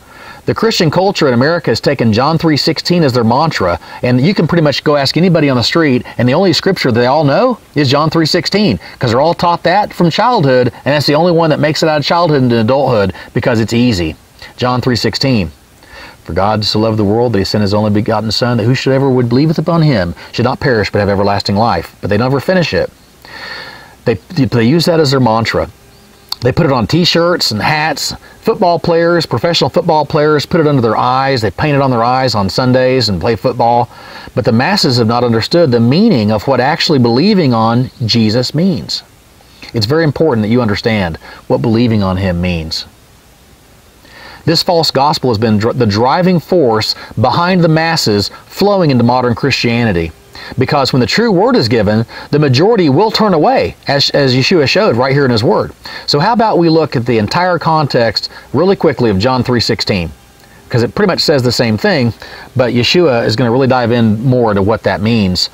The Christian culture in America has taken John 3.16 as their mantra, and you can pretty much go ask anybody on the street, and the only scripture they all know is John 3.16, because they're all taught that from childhood, and that's the only one that makes it out of childhood into adulthood, because it's easy. John 3.16. For God so loved the world that he sent his only begotten Son, that whosoever would believeth upon him should not perish but have everlasting life. But they never finish it. They, they use that as their mantra. They put it on t-shirts and hats. Football players, professional football players, put it under their eyes. They paint it on their eyes on Sundays and play football. But the masses have not understood the meaning of what actually believing on Jesus means. It's very important that you understand what believing on Him means. This false gospel has been the driving force behind the masses flowing into modern Christianity. Because when the true word is given, the majority will turn away, as, as Yeshua showed right here in his word. So how about we look at the entire context really quickly of John 3.16. because it pretty much says the same thing, but Yeshua is going to really dive in more to what that means.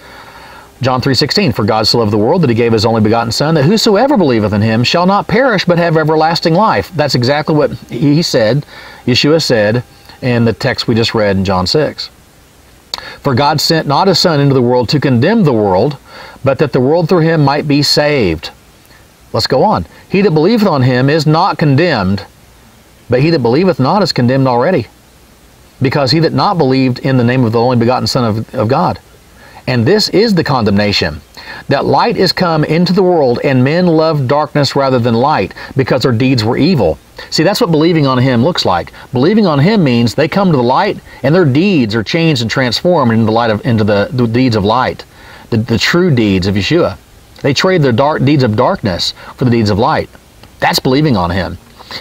John 3:16 For God so loved the world that he gave his only begotten son that whosoever believeth in him shall not perish but have everlasting life. That's exactly what he said, Yeshua said in the text we just read in John 6. For God sent not his son into the world to condemn the world, but that the world through him might be saved. Let's go on. He that believeth on him is not condemned, but he that believeth not is condemned already, because he that not believed in the name of the only begotten Son of, of God. And this is the condemnation that light is come into the world, and men love darkness rather than light, because their deeds were evil. See, that's what believing on Him looks like. Believing on Him means they come to the light, and their deeds are changed and transformed into the light of into the, the deeds of light, the, the true deeds of Yeshua. They trade their dark deeds of darkness for the deeds of light. That's believing on Him.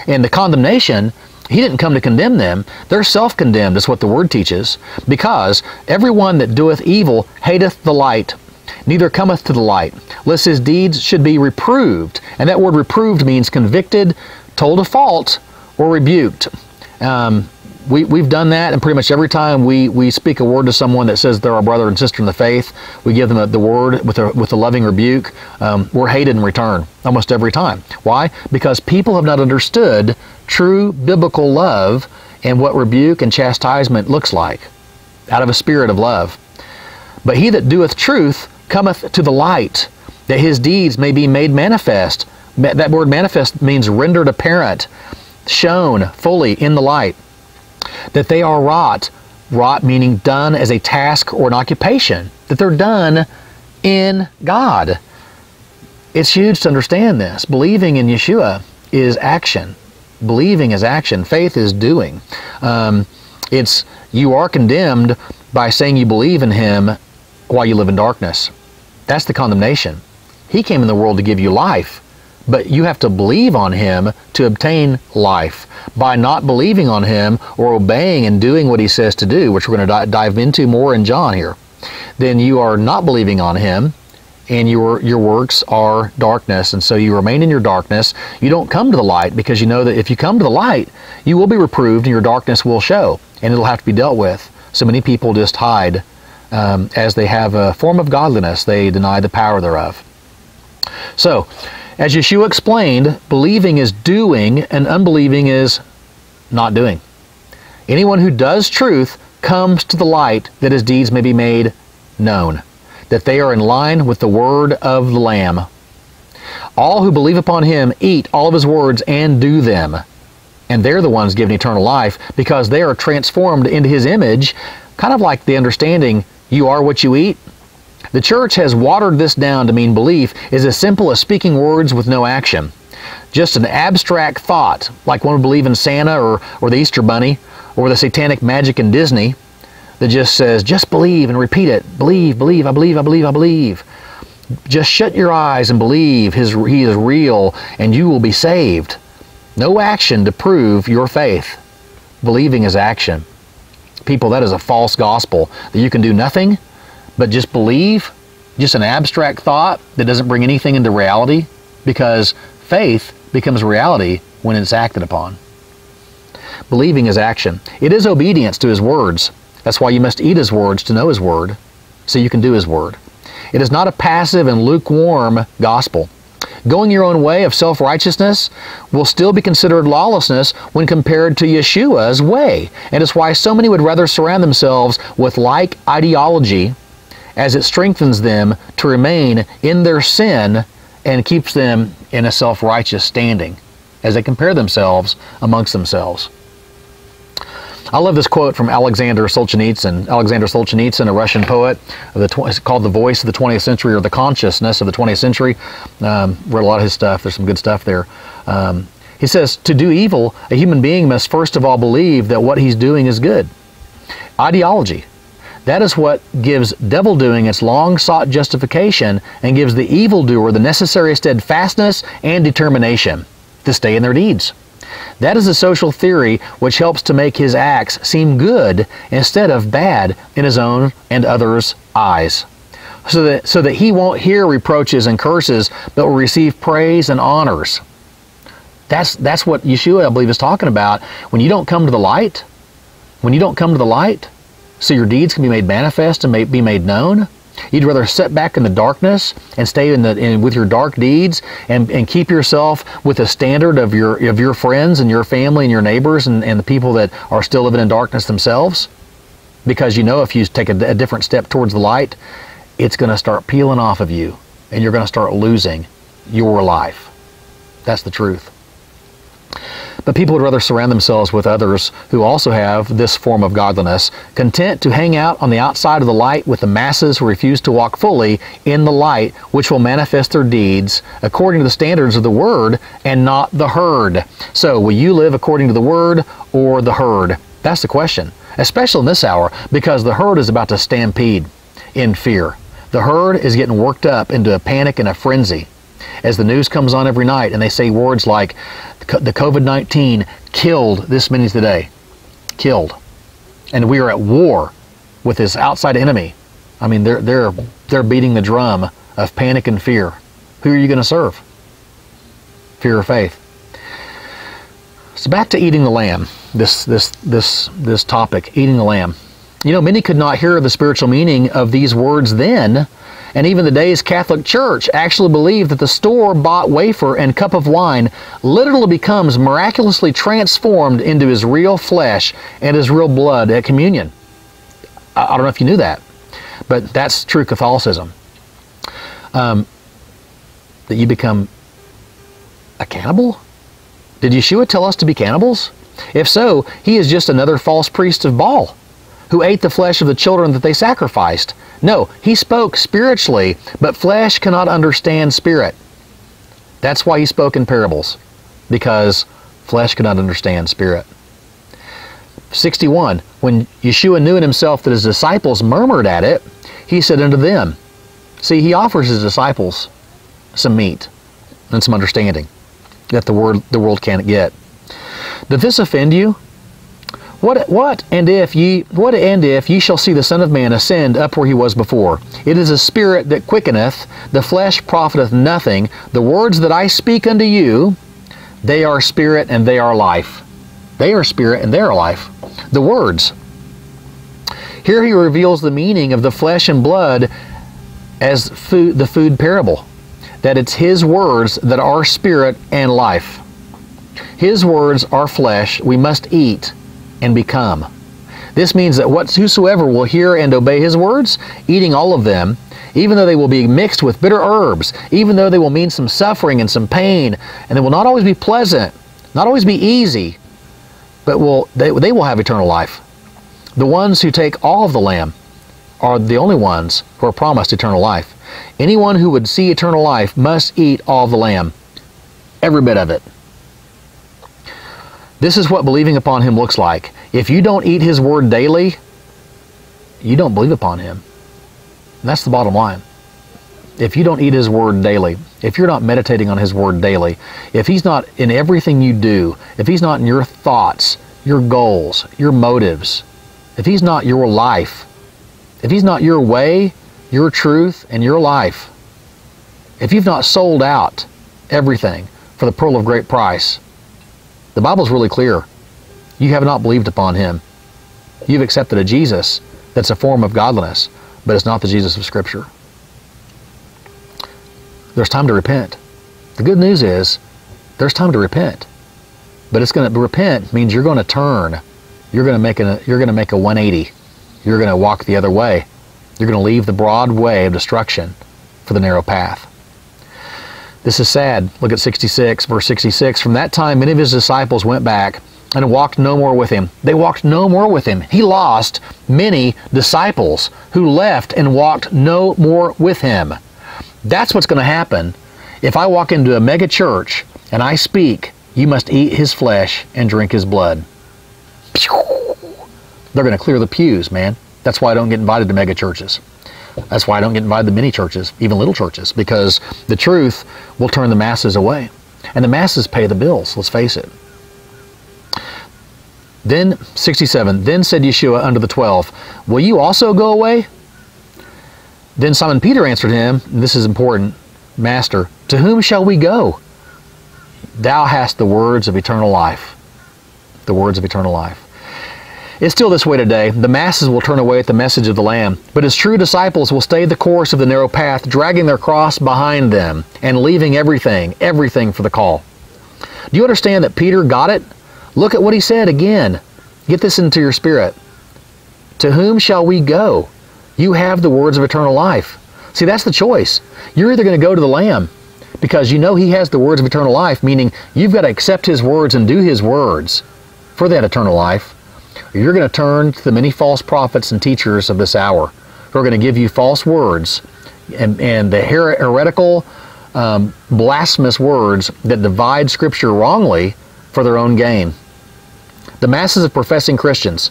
And the condemnation he didn't come to condemn them. They're self condemned, is what the word teaches. Because everyone that doeth evil hateth the light, neither cometh to the light, lest his deeds should be reproved. And that word reproved means convicted, told a fault, or rebuked. Um, we, we've done that, and pretty much every time we, we speak a word to someone that says they're our brother and sister in the faith, we give them a, the word with a, with a loving rebuke. Um, we're hated in return almost every time. Why? Because people have not understood true biblical love and what rebuke and chastisement looks like out of a spirit of love. But he that doeth truth cometh to the light, that his deeds may be made manifest. That word manifest means rendered apparent, shown fully in the light. That they are wrought, wrought meaning done as a task or an occupation, that they're done in God. It's huge to understand this. Believing in Yeshua is action. Believing is action. Faith is doing. Um, it's you are condemned by saying you believe in Him while you live in darkness. That's the condemnation. He came in the world to give you life, but you have to believe on Him to obtain life. By not believing on Him or obeying and doing what He says to do, which we're going to dive into more in John here, then you are not believing on Him and your your works are darkness. And so you remain in your darkness. You don't come to the light because you know that if you come to the light you will be reproved and your darkness will show and it'll have to be dealt with. So many people just hide um, as they have a form of godliness. They deny the power thereof. So as yeshua explained believing is doing and unbelieving is not doing anyone who does truth comes to the light that his deeds may be made known that they are in line with the word of the Lamb. All who believe upon him eat all of his words and do them. And they're the ones given eternal life because they are transformed into his image, kind of like the understanding you are what you eat. The church has watered this down to mean belief is as simple as speaking words with no action. Just an abstract thought, like one would believe in Santa or, or the Easter Bunny or the satanic magic in Disney that just says, just believe and repeat it. Believe, believe, I believe, I believe, I believe. Just shut your eyes and believe his, He is real and you will be saved. No action to prove your faith. Believing is action. People, that is a false gospel that you can do nothing but just believe, just an abstract thought that doesn't bring anything into reality because faith becomes reality when it's acted upon. Believing is action. It is obedience to His words. That's why you must eat His words to know His word, so you can do His word. It is not a passive and lukewarm gospel. Going your own way of self righteousness will still be considered lawlessness when compared to Yeshua's way. And it's why so many would rather surround themselves with like ideology as it strengthens them to remain in their sin and keeps them in a self righteous standing as they compare themselves amongst themselves. I love this quote from Alexander Solzhenitsyn. Alexander Solzhenitsyn, a Russian poet, the tw- called the voice of the 20th century or the consciousness of the 20th century. Um, read a lot of his stuff. There's some good stuff there. Um, he says, to do evil, a human being must first of all believe that what he's doing is good. Ideology. That is what gives devil doing its long sought justification and gives the evildoer the necessary steadfastness and determination to stay in their deeds. That is a social theory which helps to make his acts seem good instead of bad in his own and others' eyes. So that, so that he won't hear reproaches and curses, but will receive praise and honors. That's, that's what Yeshua, I believe, is talking about. When you don't come to the light, when you don't come to the light so your deeds can be made manifest and may, be made known? You'd rather sit back in the darkness and stay in the in, with your dark deeds and, and keep yourself with the standard of your of your friends and your family and your neighbors and, and the people that are still living in darkness themselves? Because you know if you take a, a different step towards the light, it's going to start peeling off of you and you're going to start losing your life. That's the truth. But people would rather surround themselves with others who also have this form of godliness, content to hang out on the outside of the light with the masses who refuse to walk fully in the light, which will manifest their deeds according to the standards of the Word and not the herd. So, will you live according to the Word or the herd? That's the question, especially in this hour, because the herd is about to stampede in fear. The herd is getting worked up into a panic and a frenzy as the news comes on every night and they say words like the COVID-19 killed this many today. Killed. And we are at war with this outside enemy. I mean, they're, they're, they're beating the drum of panic and fear. Who are you going to serve? Fear or faith? So back to eating the lamb, this, this, this, this topic, eating the lamb. You know, many could not hear the spiritual meaning of these words then and even the day's Catholic Church actually believed that the store-bought wafer and cup of wine literally becomes miraculously transformed into his real flesh and his real blood at communion. I don't know if you knew that, but that's true Catholicism. Um, that you become a cannibal? Did Yeshua tell us to be cannibals? If so, he is just another false priest of Baal who ate the flesh of the children that they sacrificed. No, he spoke spiritually, but flesh cannot understand spirit. That's why he spoke in parables, because flesh cannot understand spirit. 61. When Yeshua knew in himself that his disciples murmured at it, he said unto them, See, he offers his disciples some meat and some understanding that the, word, the world can't get. Does this offend you? What, what and if ye what and if ye shall see the Son of Man ascend up where he was before? It is a spirit that quickeneth, the flesh profiteth nothing. The words that I speak unto you, they are spirit and they are life. They are spirit and they are life. The words. Here he reveals the meaning of the flesh and blood as food, the food parable. That it's his words that are spirit and life. His words are flesh we must eat and become. This means that whosoever will hear and obey his words, eating all of them, even though they will be mixed with bitter herbs, even though they will mean some suffering and some pain, and they will not always be pleasant, not always be easy, but will they, they will have eternal life. The ones who take all of the lamb are the only ones who are promised eternal life. Anyone who would see eternal life must eat all of the lamb, every bit of it. This is what believing upon him looks like. If you don't eat his word daily, you don't believe upon him. And that's the bottom line. If you don't eat his word daily, if you're not meditating on his word daily, if he's not in everything you do, if he's not in your thoughts, your goals, your motives, if he's not your life, if he's not your way, your truth, and your life, if you've not sold out everything for the pearl of great price, the Bible's really clear. You have not believed upon him. You've accepted a Jesus that's a form of godliness, but it's not the Jesus of Scripture. There's time to repent. The good news is there's time to repent. But it's going to repent means you're going to turn. You're going to make a you're going to make a 180. You're going to walk the other way. You're going to leave the broad way of destruction for the narrow path. This is sad. Look at 66, verse 66. From that time, many of his disciples went back and walked no more with him. They walked no more with him. He lost many disciples who left and walked no more with him. That's what's going to happen if I walk into a mega church and I speak, you must eat his flesh and drink his blood. They're going to clear the pews, man. That's why I don't get invited to mega churches. That's why I don't get invited to many churches, even little churches, because the truth will turn the masses away. And the masses pay the bills, let's face it. Then, 67, then said Yeshua unto the twelve, Will you also go away? Then Simon Peter answered him, this is important, Master, to whom shall we go? Thou hast the words of eternal life. The words of eternal life. It's still this way today. The masses will turn away at the message of the Lamb, but his true disciples will stay the course of the narrow path, dragging their cross behind them and leaving everything, everything for the call. Do you understand that Peter got it? Look at what he said again. Get this into your spirit. To whom shall we go? You have the words of eternal life. See, that's the choice. You're either going to go to the Lamb because you know He has the words of eternal life, meaning you've got to accept His words and do His words for that eternal life, you're going to turn to the many false prophets and teachers of this hour who are going to give you false words and, and the her- heretical, um, blasphemous words that divide Scripture wrongly for their own gain. The masses of professing Christians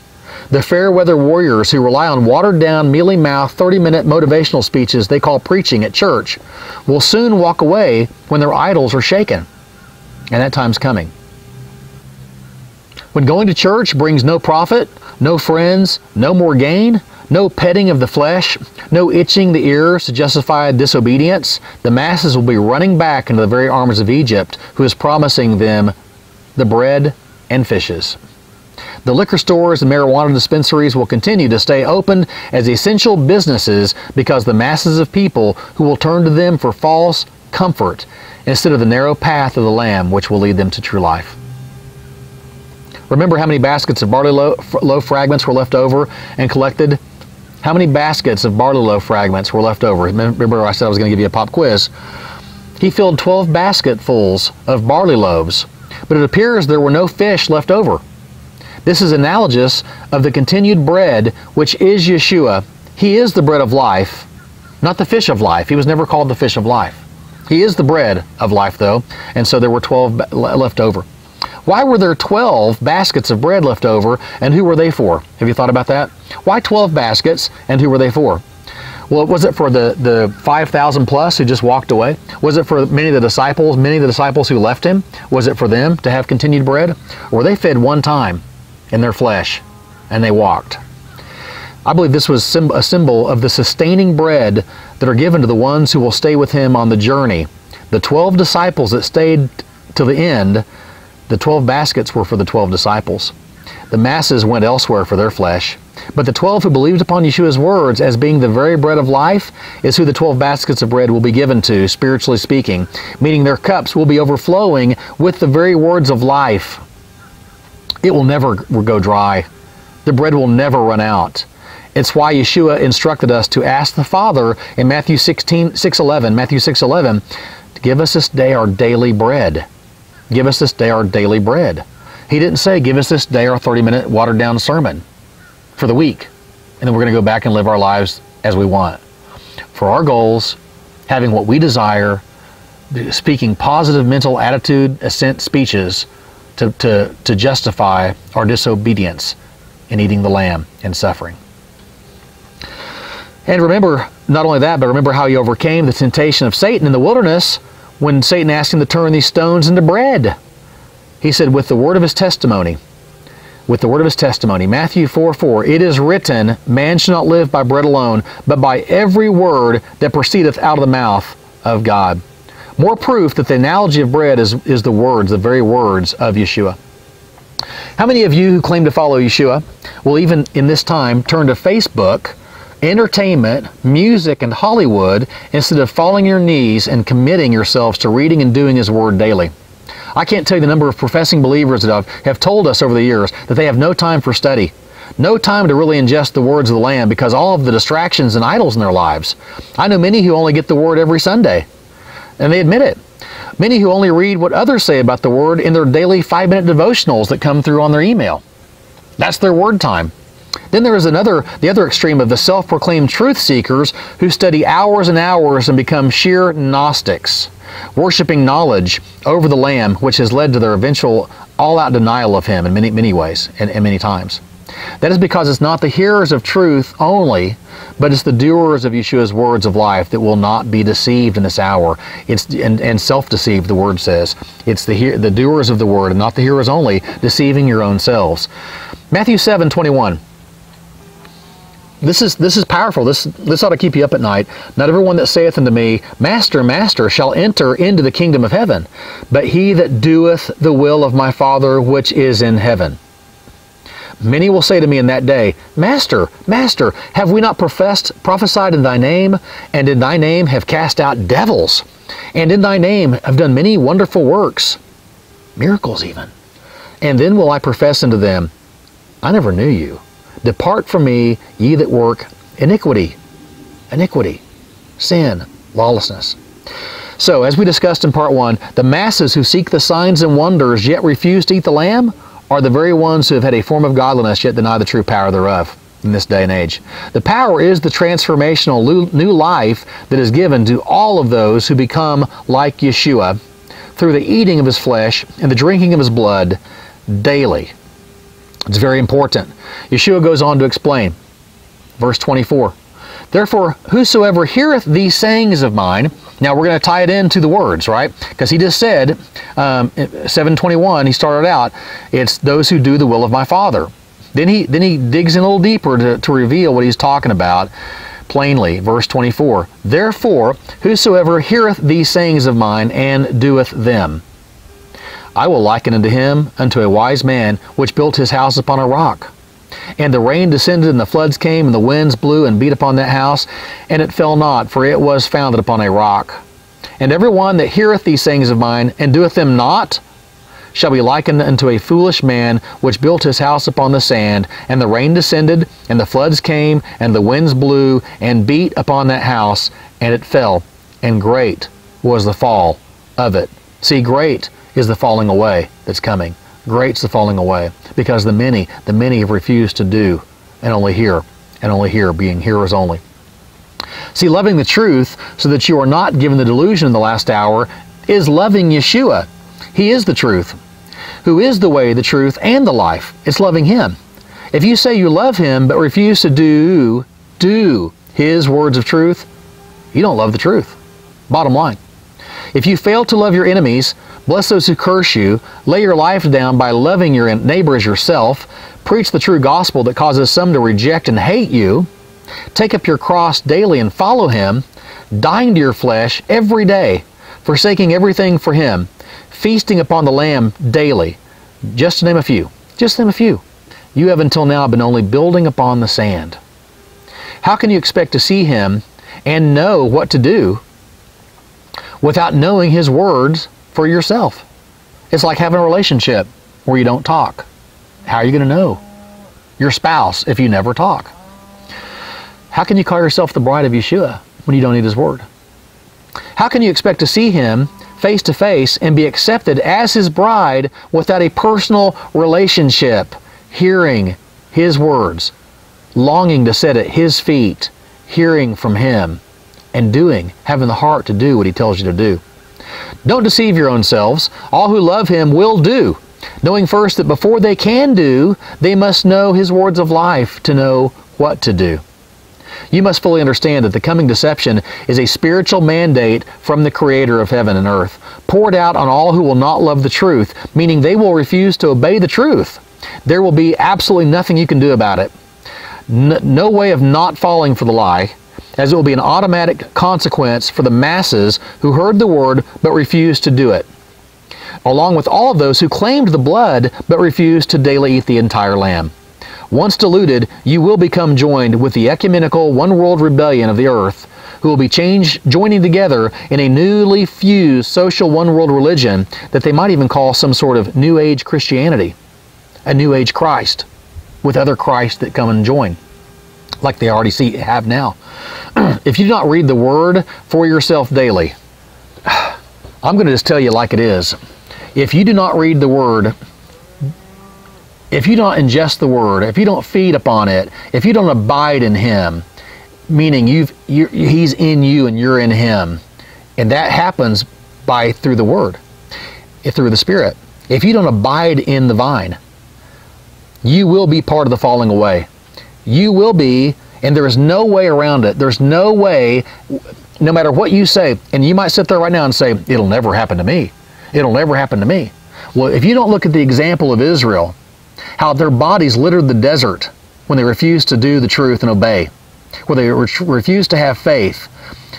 the fair weather warriors who rely on watered down, mealy mouthed, 30 minute motivational speeches they call preaching at church will soon walk away when their idols are shaken. And that time's coming. When going to church brings no profit, no friends, no more gain, no petting of the flesh, no itching the ears to justify disobedience, the masses will be running back into the very arms of Egypt, who is promising them the bread and fishes. The liquor stores and marijuana dispensaries will continue to stay open as essential businesses because the masses of people who will turn to them for false comfort instead of the narrow path of the Lamb which will lead them to true life. Remember how many baskets of barley loaf fragments were left over and collected? How many baskets of barley loaf fragments were left over? Remember I said I was going to give you a pop quiz. He filled 12 basketfuls of barley loaves, but it appears there were no fish left over. This is analogous of the continued bread, which is Yeshua. He is the bread of life, not the fish of life. He was never called the fish of life. He is the bread of life, though, and so there were 12 left over. Why were there 12 baskets of bread left over, and who were they for? Have you thought about that? Why 12 baskets, and who were they for? Well, was it for the, the 5,000 plus who just walked away? Was it for many of the disciples, many of the disciples who left him? Was it for them to have continued bread? Or were they fed one time in their flesh, and they walked. I believe this was a symbol of the sustaining bread that are given to the ones who will stay with him on the journey. The 12 disciples that stayed till the end, the 12 baskets were for the 12 disciples. The masses went elsewhere for their flesh. But the 12 who believed upon Yeshua's words as being the very bread of life is who the 12 baskets of bread will be given to, spiritually speaking, meaning their cups will be overflowing with the very words of life. It will never go dry. The bread will never run out. It's why Yeshua instructed us to ask the Father in Matthew 16, 6.11, Matthew 6.11, to give us this day our daily bread. Give us this day our daily bread. He didn't say, give us this day our 30-minute watered-down sermon for the week, and then we're going to go back and live our lives as we want. For our goals, having what we desire, speaking positive mental attitude, assent speeches, to, to, to justify our disobedience in eating the lamb and suffering. And remember, not only that, but remember how he overcame the temptation of Satan in the wilderness when Satan asked him to turn these stones into bread. He said, with the word of his testimony, with the word of his testimony. Matthew 4 4, it is written, Man shall not live by bread alone, but by every word that proceedeth out of the mouth of God. More proof that the analogy of bread is, is the words, the very words of Yeshua. How many of you who claim to follow Yeshua will even in this time turn to Facebook, entertainment, music, and Hollywood instead of falling your knees and committing yourselves to reading and doing His Word daily? I can't tell you the number of professing believers that have told us over the years that they have no time for study, no time to really ingest the words of the Lamb because all of the distractions and idols in their lives. I know many who only get the Word every Sunday and they admit it. Many who only read what others say about the Word in their daily five minute devotionals that come through on their email. That's their Word time. Then there is another, the other extreme of the self proclaimed truth seekers who study hours and hours and become sheer Gnostics, worshiping knowledge over the Lamb, which has led to their eventual all out denial of Him in many, many ways and, and many times. That is because it's not the hearers of truth only, but it's the doers of Yeshua's words of life that will not be deceived in this hour. It's and, and self-deceived, the word says. It's the the doers of the word and not the hearers only, deceiving your own selves. Matthew 7, 21 this is this is powerful. This this ought to keep you up at night. Not everyone that saith unto me, Master, Master, shall enter into the kingdom of heaven, but he that doeth the will of my Father which is in heaven. Many will say to me in that day, Master, Master, have we not professed, prophesied in thy name, and in thy name have cast out devils, and in thy name have done many wonderful works, miracles even? And then will I profess unto them, I never knew you. Depart from me, ye that work iniquity. Iniquity, sin, lawlessness. So, as we discussed in part one, the masses who seek the signs and wonders yet refuse to eat the lamb are the very ones who have had a form of godliness yet deny the true power thereof in this day and age. The power is the transformational new life that is given to all of those who become like Yeshua through the eating of his flesh and the drinking of his blood daily. It's very important. Yeshua goes on to explain, verse 24. Therefore, whosoever heareth these sayings of mine, now we're going to tie it into the words, right? Because he just said, um, 721, he started out, it's those who do the will of my Father. Then he, then he digs in a little deeper to, to reveal what he's talking about plainly. Verse 24, Therefore, whosoever heareth these sayings of mine and doeth them, I will liken unto him unto a wise man which built his house upon a rock. And the rain descended, and the floods came, and the winds blew and beat upon that house, and it fell not, for it was founded upon a rock. And every one that heareth these sayings of mine, and doeth them not, shall be likened unto a foolish man which built his house upon the sand, and the rain descended, and the floods came, and the winds blew, and beat upon that house, and it fell, and great was the fall of it. See, great is the falling away that's coming. Great's the falling away because the many, the many have refused to do and only hear, and only hear, being hearers only. See, loving the truth so that you are not given the delusion in the last hour is loving Yeshua. He is the truth, who is the way, the truth, and the life. It's loving Him. If you say you love Him but refuse to do, do His words of truth, you don't love the truth. Bottom line. If you fail to love your enemies, bless those who curse you, lay your life down by loving your neighbor as yourself, preach the true gospel that causes some to reject and hate you, take up your cross daily and follow him, dying to your flesh every day, forsaking everything for him, feasting upon the Lamb daily, just to name a few, just name a few, you have until now been only building upon the sand. How can you expect to see him and know what to do without knowing His words for yourself. It's like having a relationship where you don't talk. How are you going to know your spouse if you never talk? How can you call yourself the bride of Yeshua when you don't need His word? How can you expect to see Him face to face and be accepted as His bride without a personal relationship, hearing His words, longing to sit at His feet, hearing from Him? and doing, having the heart to do what He tells you to do. Don't deceive your own selves. All who love Him will do, knowing first that before they can do, they must know His words of life to know what to do. You must fully understand that the coming deception is a spiritual mandate from the Creator of heaven and earth, poured out on all who will not love the truth, meaning they will refuse to obey the truth. There will be absolutely nothing you can do about it. no way of not falling for the lie, as it will be an automatic consequence for the masses who heard the word but refused to do it, along with all of those who claimed the blood but refused to daily eat the entire lamb. Once diluted, you will become joined with the ecumenical one world rebellion of the earth, who will be changed, joining together in a newly fused social one world religion that they might even call some sort of New Age Christianity, a New Age Christ, with other Christ that come and join like they already see have now. if you do not read the Word for yourself daily, I'm going to just tell you like it is. If you do not read the Word, if you don't ingest the Word, if you don't feed upon it, if you don't abide in Him, meaning you've, He's in you and you're in Him, and that happens by through the Word, through the Spirit. If you don't abide in the vine, you will be part of the falling away you will be, and there is no way around it. There's no way, no matter what you say, and you might sit there right now and say, it'll never happen to me. It'll never happen to me. Well, if you don't look at the example of Israel, how their bodies littered the desert when they refused to do the truth and obey, where they re- refused to have faith,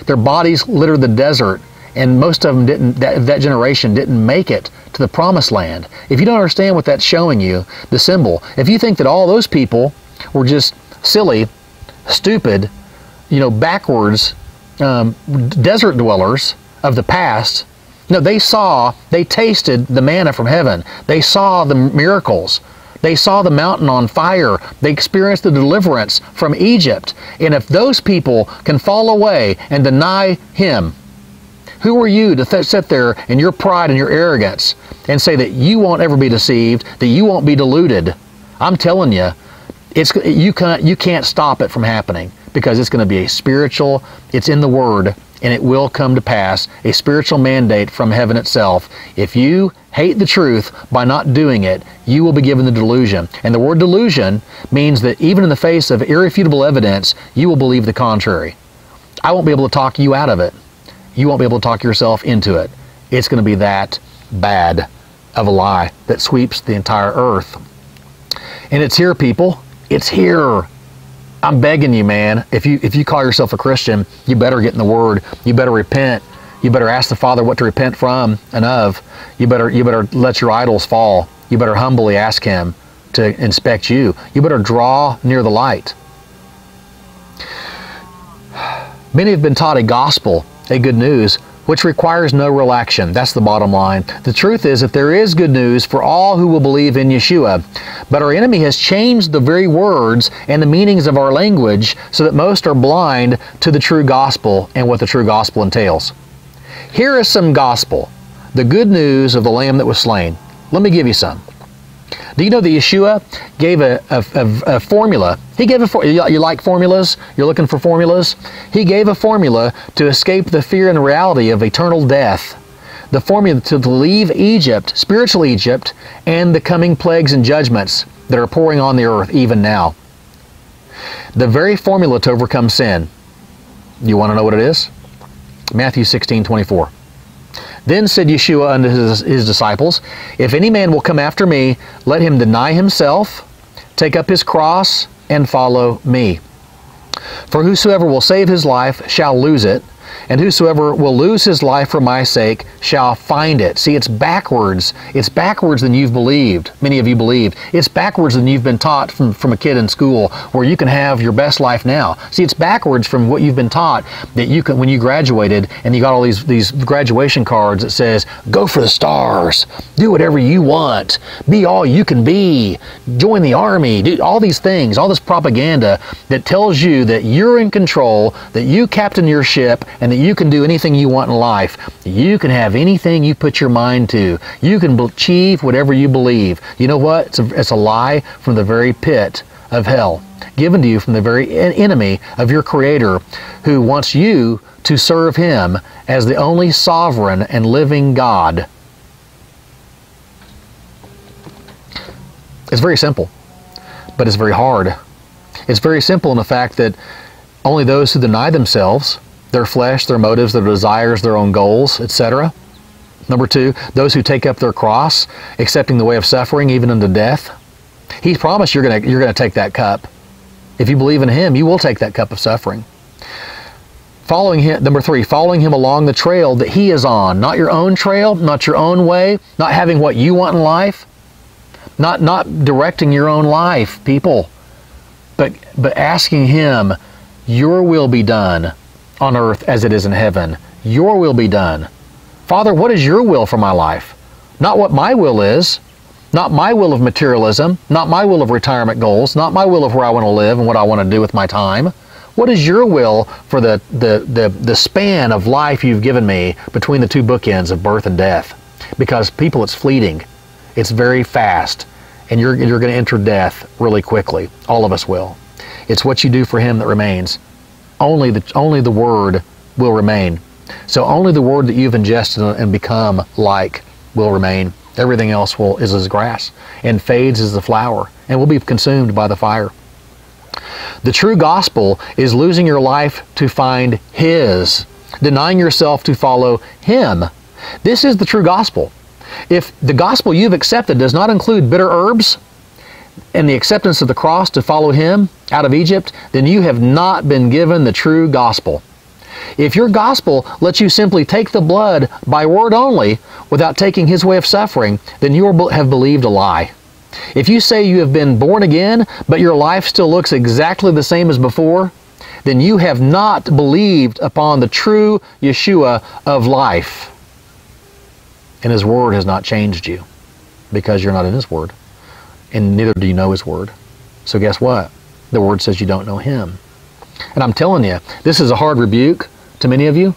their bodies littered the desert, and most of them didn't, that, that generation didn't make it to the promised land. If you don't understand what that's showing you, the symbol, if you think that all those people were just silly, stupid, you know, backwards um, desert dwellers of the past, no, they saw, they tasted the manna from heaven. They saw the miracles. They saw the mountain on fire. They experienced the deliverance from Egypt. And if those people can fall away and deny Him, who are you to sit there in your pride and your arrogance and say that you won't ever be deceived, that you won't be deluded? I'm telling you, it's you can't you can't stop it from happening because it's going to be a spiritual. It's in the Word, and it will come to pass. A spiritual mandate from heaven itself. If you hate the truth by not doing it, you will be given the delusion. And the word delusion means that even in the face of irrefutable evidence, you will believe the contrary. I won't be able to talk you out of it you won't be able to talk yourself into it. It's going to be that bad of a lie that sweeps the entire earth. And it's here, people. It's here. I'm begging you, man. If you if you call yourself a Christian, you better get in the Word. You better repent. You better ask the Father what to repent from and of. You better you better let your idols fall. You better humbly ask Him to inspect you. You better draw near the light. Many have been taught a gospel a good news, which requires no real action. That's the bottom line. The truth is that there is good news for all who will believe in Yeshua. But our enemy has changed the very words and the meanings of our language so that most are blind to the true gospel and what the true gospel entails. Here is some gospel, the good news of the Lamb that was slain. Let me give you some. Do you know that Yeshua gave a, a, a, a formula? He gave a for, you, you like formulas? You're looking for formulas? He gave a formula to escape the fear and reality of eternal death. The formula to leave Egypt, spiritual Egypt, and the coming plagues and judgments that are pouring on the earth even now. The very formula to overcome sin. You want to know what it is? Matthew 16, 24. Then said Yeshua unto his, his disciples, If any man will come after me, let him deny himself, take up his cross, and follow me. For whosoever will save his life shall lose it, and whosoever will lose his life for my sake shall find it. See, it's backwards. It's backwards than you've believed. Many of you believed. It's backwards than you've been taught from, from a kid in school where you can have your best life now. See, it's backwards from what you've been taught that you can, when you graduated and you got all these, these graduation cards that says, go for the stars, do whatever you want, be all you can be, join the army, do all these things, all this propaganda that tells you that you're in control, that you captain your ship, and that you can do anything you want in life. You can have anything you put your mind to. You can achieve whatever you believe. You know what? It's a, it's a lie from the very pit of hell, given to you from the very enemy of your Creator, who wants you to serve Him as the only sovereign and living God. It's very simple, but it's very hard. It's very simple in the fact that only those who deny themselves their flesh, their motives, their desires, their own goals, etc. Number two, those who take up their cross, accepting the way of suffering even unto death. He's promised you're going to you're going to take that cup. If you believe in Him, you will take that cup of suffering. Following him, number three, following Him along the trail that He is on, not your own trail, not your own way, not having what you want in life, not not directing your own life, people, but but asking Him, Your will be done on earth as it is in heaven. Your will be done. Father, what is your will for my life? Not what my will is, not my will of materialism, not my will of retirement goals, not my will of where I want to live and what I want to do with my time. What is your will for the, the, the, the span of life you've given me between the two bookends of birth and death? Because people, it's fleeting. It's very fast. And you're, you're going to enter death really quickly. All of us will. It's what you do for Him that remains only the, only the Word will remain. So only the Word that you've ingested and become like will remain. Everything else will is as grass and fades as the flower and will be consumed by the fire. The true gospel is losing your life to find His, denying yourself to follow Him. This is the true gospel. If the gospel you've accepted does not include bitter herbs, and the acceptance of the cross to follow him out of Egypt, then you have not been given the true gospel. If your gospel lets you simply take the blood by word only without taking his way of suffering, then you have believed a lie. If you say you have been born again, but your life still looks exactly the same as before, then you have not believed upon the true Yeshua of life. And his word has not changed you because you're not in his word. And neither do you know his word. So guess what? The word says you don't know him. And I'm telling you, this is a hard rebuke to many of you,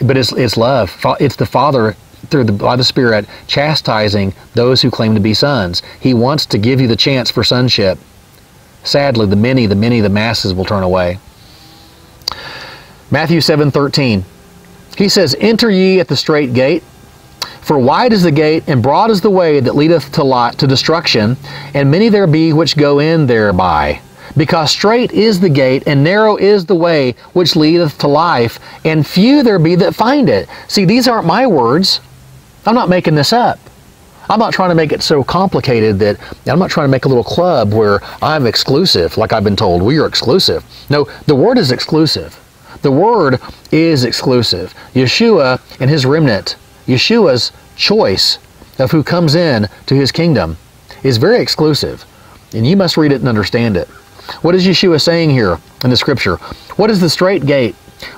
but it's, it's love. It's the Father through the, by the Spirit chastising those who claim to be sons. He wants to give you the chance for sonship. Sadly, the many, the many, the masses will turn away. Matthew 7:13. He says, "Enter ye at the strait gate, for wide is the gate and broad is the way that leadeth to lot to destruction, and many there be which go in thereby." Because strait is the gate, and narrow is the way which leadeth to life, and few there be that find it. See, these aren't my words. I'm not making this up. I'm not trying to make it so complicated that I'm not trying to make a little club where I'm exclusive, like I've been told. We are exclusive. No, the Word is exclusive. The Word is exclusive. Yeshua and His remnant, Yeshua's choice of who comes in to His kingdom is very exclusive. And you must read it and understand it. What is Yeshua saying here in the scripture? What is the strait gate?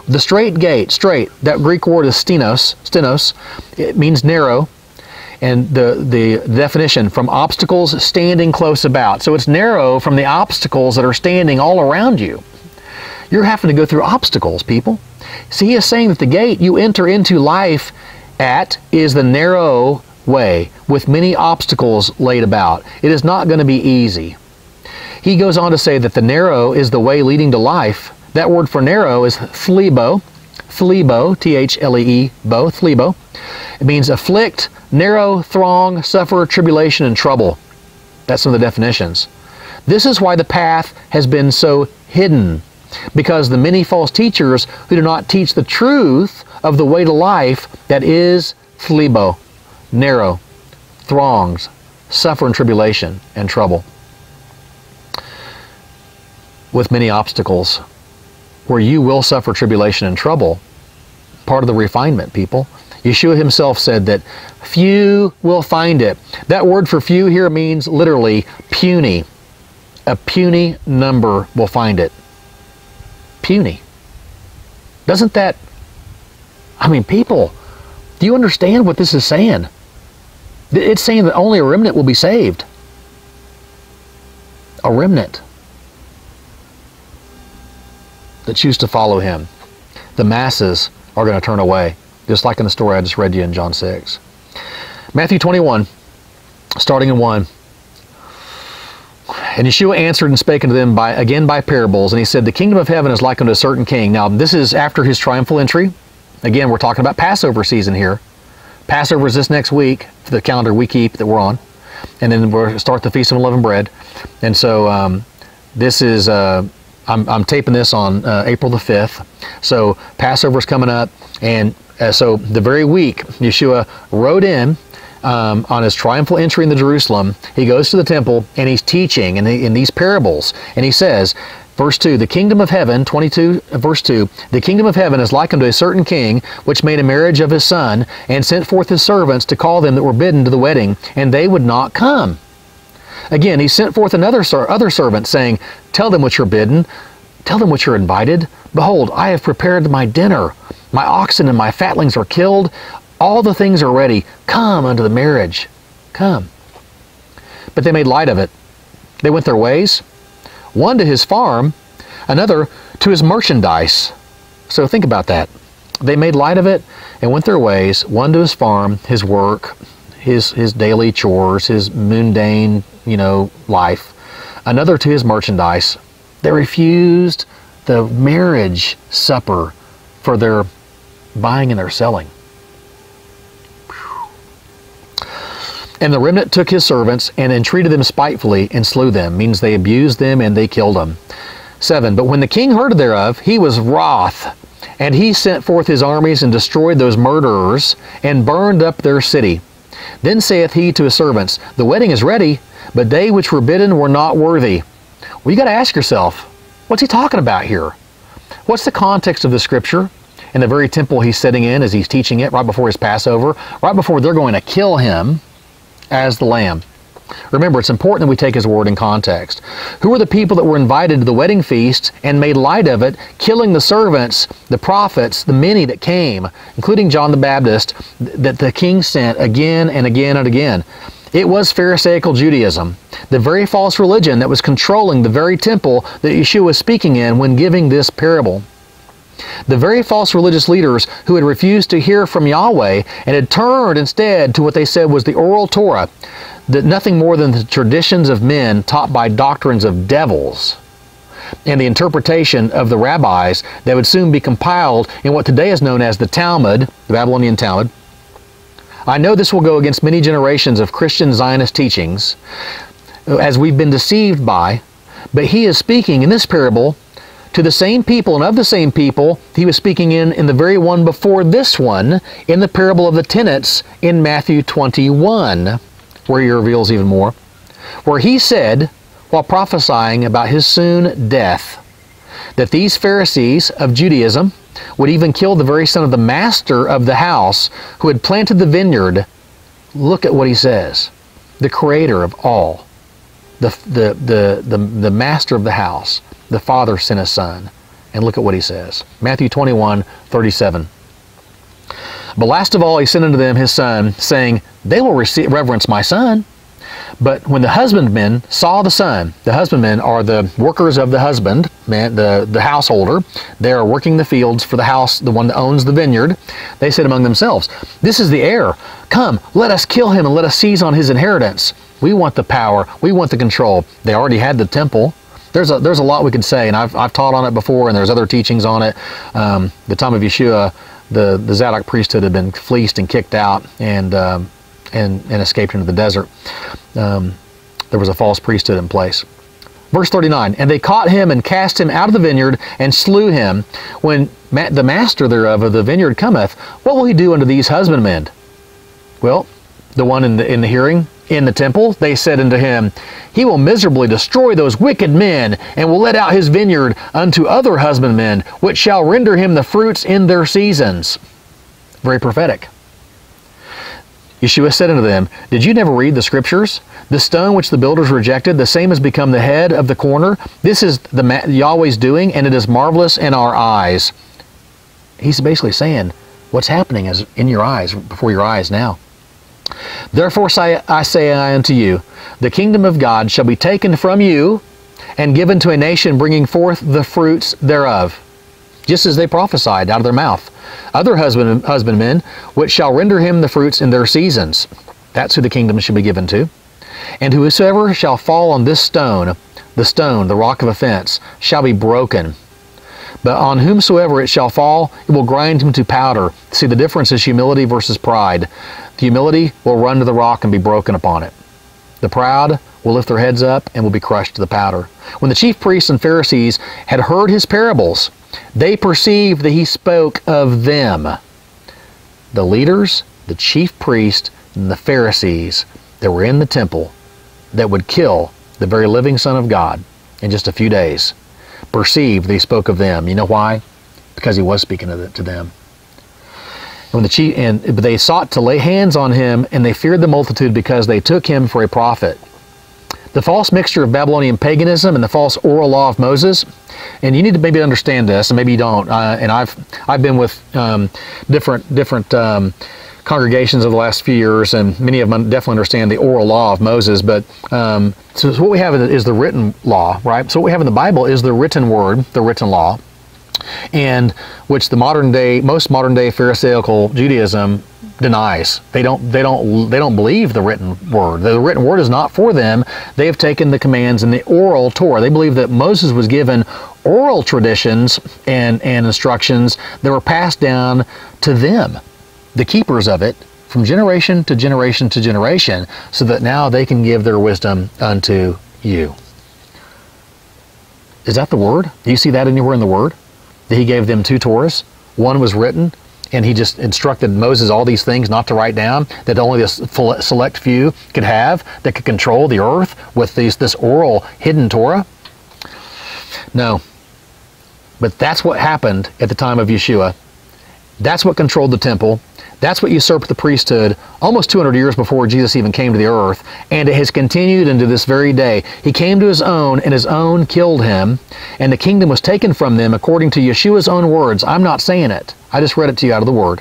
The strait gate, straight, that Greek word is stenos, stenos, it means narrow, and the, the definition from obstacles standing close about. So it's narrow from the obstacles that are standing all around you. You're having to go through obstacles, people. See, he is saying that the gate you enter into life at is the narrow way with many obstacles laid about. It is not going to be easy. He goes on to say that the narrow is the way leading to life. That word for narrow is thlebo, thlebo, T-H-L-E-E, bo, thlebo. It means afflict, narrow, throng, suffer, tribulation, and trouble. That's some of the definitions. This is why the path has been so hidden, because the many false teachers who do not teach the truth of the way to life that is thlebo, narrow, throngs, suffering tribulation, and trouble with many obstacles, where you will suffer tribulation and trouble. Part of the refinement, people. Yeshua himself said that few will find it. That word for few here means literally puny. A puny number will find it. Puny. Doesn't that, I mean, people, do you understand what this is saying? It's saying that only a remnant will be saved. A remnant that choose to follow him. The masses are going to turn away, just like in the story I just read you in John 6. Matthew 21, starting in 1. And Yeshua answered and spake unto them by, again by parables, and he said, The kingdom of heaven is like unto a certain king. Now, this is after his triumphal entry. Again, we're talking about Passover season here. Passover is this next week, the calendar we keep that we're on. And then we'll start the Feast of Unleavened Bread. And so um, this is uh, I'm, I'm taping this on uh, April the 5th. So Passover's coming up. And uh, so the very week Yeshua rode in um, on his triumphal entry into Jerusalem, he goes to the temple and he's teaching in these parables. And he says, Verse 2, the kingdom of heaven, 22, uh, verse 2, the kingdom of heaven is like unto a certain king, which made a marriage of his son, and sent forth his servants to call them that were bidden to the wedding, and they would not come. Again, he sent forth another other servant, saying, Tell them what you're bidden, tell them what you're invited. Behold, I have prepared my dinner. My oxen and my fatlings are killed. All the things are ready. Come unto the marriage. Come. But they made light of it. They went their ways, one to his farm, another to his merchandise. So think about that. They made light of it and went their ways, one to his farm, his work, his, his daily chores, his mundane, you know, life, another to his merchandise. They refused the marriage supper for their buying and their selling. And the remnant took his servants and entreated them spitefully and slew them, means they abused them and they killed them. 7. But when the king heard thereof, he was wroth, and he sent forth his armies and destroyed those murderers and burned up their city. Then saith he to his servants, The wedding is ready, but they which were bidden were not worthy. Well, you got to ask yourself, what's he talking about here? What's the context of the scripture? In the very temple he's sitting in as he's teaching it right before his Passover, right before they're going to kill him as the lamb. Remember, it's important that we take his word in context. Who are the people that were invited to the wedding feast and made light of it, killing the servants, the prophets, the many that came, including John the Baptist, that the king sent again and again and again? It was Pharisaical Judaism, the very false religion that was controlling the very temple that Yeshua was speaking in when giving this parable. The very false religious leaders who had refused to hear from Yahweh and had turned instead to what they said was the oral Torah, that nothing more than the traditions of men taught by doctrines of devils and the interpretation of the rabbis that would soon be compiled in what today is known as the Talmud, the Babylonian Talmud, I know this will go against many generations of Christian Zionist teachings, as we've been deceived by, but he is speaking in this parable to the same people and of the same people he was speaking in in the very one before this one in the parable of the tenants in Matthew 21, where he reveals even more, where he said, while prophesying about his soon death, that these Pharisees of Judaism would even kill the very son of the master of the house who had planted the vineyard. Look at what he says. The creator of all, the, the, the, the, the master of the house, the father sent his son. And look at what he says. Matthew 21, 37. But last of all, he sent unto them his son, saying, They will receive, reverence my son. But when the husbandmen saw the son, the husbandmen are the workers of the husband, man, the, the householder. They are working the fields for the house, the one that owns the vineyard. They said among themselves, This is the heir. Come, let us kill him and let us seize on his inheritance. We want the power. We want the control. They already had the temple. There's a, there's a lot we could say, and I've, I've taught on it before, and there's other teachings on it. Um, the time of Yeshua, the, the Zadok priesthood had been fleeced and kicked out, and um, and, and escaped into the desert. Um, there was a false priesthood in place. Verse 39, And they caught him and cast him out of the vineyard and slew him. When ma the master thereof of the vineyard cometh, what will he do unto these husbandmen? Well, the one in the, in the hearing, in the temple, they said unto him, He will miserably destroy those wicked men, and will let out his vineyard unto other husbandmen, which shall render him the fruits in their seasons. Very prophetic. Yeshua said unto them, Did you never read the Scriptures? The stone which the builders rejected, the same has become the head of the corner. This is the Yahweh's doing, and it is marvelous in our eyes. He's basically saying, what's happening is in your eyes, before your eyes now. Therefore say, I say unto you, the kingdom of God shall be taken from you and given to a nation bringing forth the fruits thereof just as they prophesied out of their mouth. Other husband, husbandmen, which shall render him the fruits in their seasons. That's who the kingdom should be given to. And whosoever shall fall on this stone, the stone, the rock of offense, shall be broken. But on whomsoever it shall fall, it will grind him to powder. See, the difference is humility versus pride. Humility will run to the rock and be broken upon it. The proud will lift their heads up and will be crushed to the powder. When the chief priests and Pharisees had heard his parables, they perceived that he spoke of them. The leaders, the chief priests, and the Pharisees that were in the temple that would kill the very living Son of God in just a few days perceived that he spoke of them. You know why? Because he was speaking to them. When the chief, and they sought to lay hands on him, and they feared the multitude because they took him for a prophet. The false mixture of Babylonian paganism and the false oral law of Moses and you need to maybe understand this, and maybe you don't. Uh, and I've I've been with um, different different um, congregations over the last few years, and many of them definitely understand the oral law of Moses. But um, so what we have is the written law, right? So what we have in the Bible is the written word, the written law and which the modern day most modern day pharisaical judaism denies. They don't they don't they don't believe the written word. The written word is not for them. They have taken the commands in the oral Torah. They believe that Moses was given oral traditions and, and instructions that were passed down to them, the keepers of it, from generation to generation to generation, so that now they can give their wisdom unto you. Is that the word? Do you see that anywhere in the word? He gave them two Torahs? One was written, and he just instructed Moses all these things not to write down that only this select few could have that could control the earth with these this oral hidden Torah. No. But that's what happened at the time of Yeshua. That's what controlled the temple. That's what usurped the priesthood almost 200 years before Jesus even came to the earth, and it has continued into this very day. He came to his own, and his own killed him, and the kingdom was taken from them according to Yeshua's own words. I'm not saying it, I just read it to you out of the word.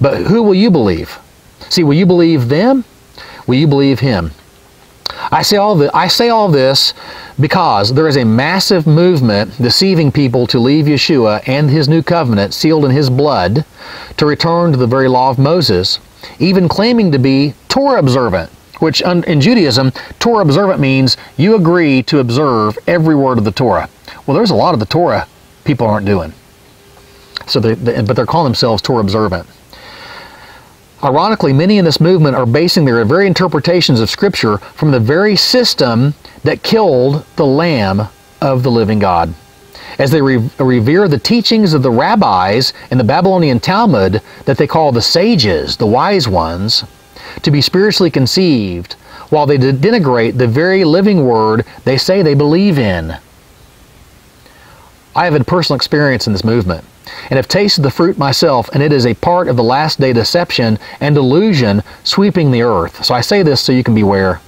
But who will you believe? See, will you believe them? Will you believe him? I say all this, I say all this because there is a massive movement deceiving people to leave Yeshua and his new covenant sealed in his blood to return to the very law of Moses, even claiming to be Torah observant, which in Judaism, Torah observant means you agree to observe every word of the Torah. Well, there's a lot of the Torah people aren't doing. So they, they, but they're calling themselves Torah observant. Ironically, many in this movement are basing their very interpretations of Scripture from the very system that killed the Lamb of the living God. As they re revere the teachings of the rabbis in the Babylonian Talmud that they call the sages, the wise ones, to be spiritually conceived, while they denigrate the very living word they say they believe in. I have had personal experience in this movement and have tasted the fruit myself, and it is a part of the last day deception and delusion sweeping the earth. So I say this so you can beware.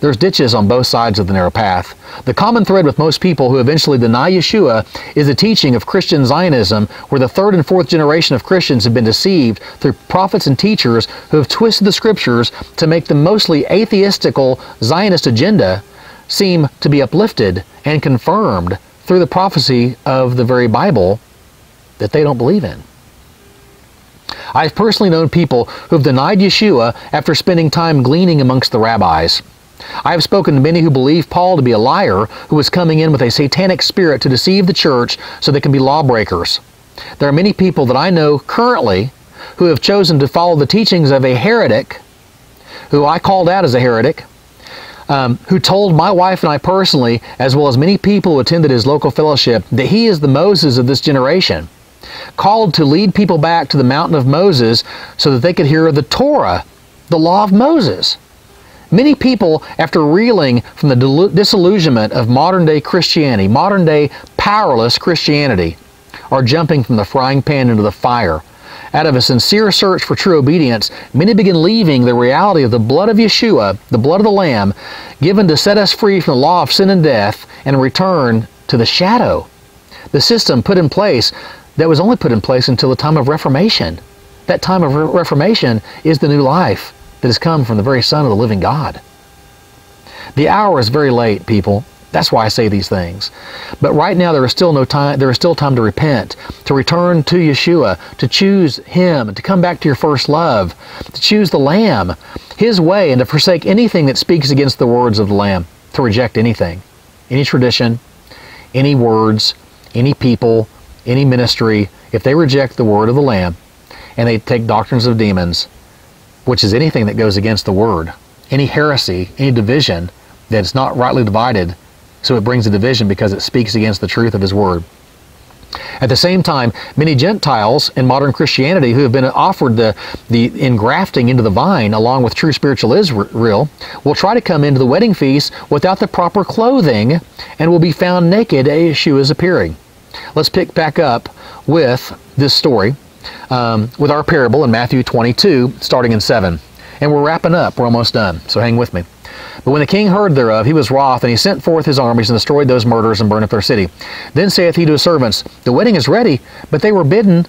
There's ditches on both sides of the narrow path. The common thread with most people who eventually deny Yeshua is the teaching of Christian Zionism, where the third and fourth generation of Christians have been deceived through prophets and teachers who have twisted the scriptures to make the mostly atheistical Zionist agenda seem to be uplifted and confirmed through the prophecy of the very Bible that they don't believe in. I've personally known people who've denied Yeshua after spending time gleaning amongst the rabbis. I have spoken to many who believe Paul to be a liar who is coming in with a satanic spirit to deceive the church so they can be lawbreakers. There are many people that I know currently who have chosen to follow the teachings of a heretic, who I called out as a heretic, um, who told my wife and I personally, as well as many people who attended his local fellowship, that he is the Moses of this generation called to lead people back to the mountain of Moses so that they could hear the Torah, the law of Moses. Many people, after reeling from the disillusionment of modern day Christianity, modern day powerless Christianity, are jumping from the frying pan into the fire. Out of a sincere search for true obedience, many begin leaving the reality of the blood of Yeshua, the blood of the Lamb, given to set us free from the law of sin and death, and return to the shadow. The system put in place that was only put in place until the time of Reformation. That time of Re Reformation is the new life that has come from the very Son of the living God. The hour is very late, people. That's why I say these things. But right now there is still no time there is still time to repent, to return to Yeshua, to choose him, to come back to your first love, to choose the lamb, his way and to forsake anything that speaks against the words of the lamb, to reject anything, any tradition, any words, any people, any ministry, if they reject the word of the Lamb and they take doctrines of demons, which is anything that goes against the word, any heresy, any division that's not rightly divided, so it brings a division because it speaks against the truth of his word. At the same time, many Gentiles in modern Christianity who have been offered the, the engrafting into the vine along with true spiritual Israel will try to come into the wedding feast without the proper clothing and will be found naked at Yeshua's appearing. Let's pick back up with this story um, with our parable in Matthew 22, starting in 7. And we're wrapping up. We're almost done. So hang with me. But when the king heard thereof, he was wroth, and he sent forth his armies and destroyed those murderers and burned up their city. Then saith he to his servants, The wedding is ready, but they were bidden,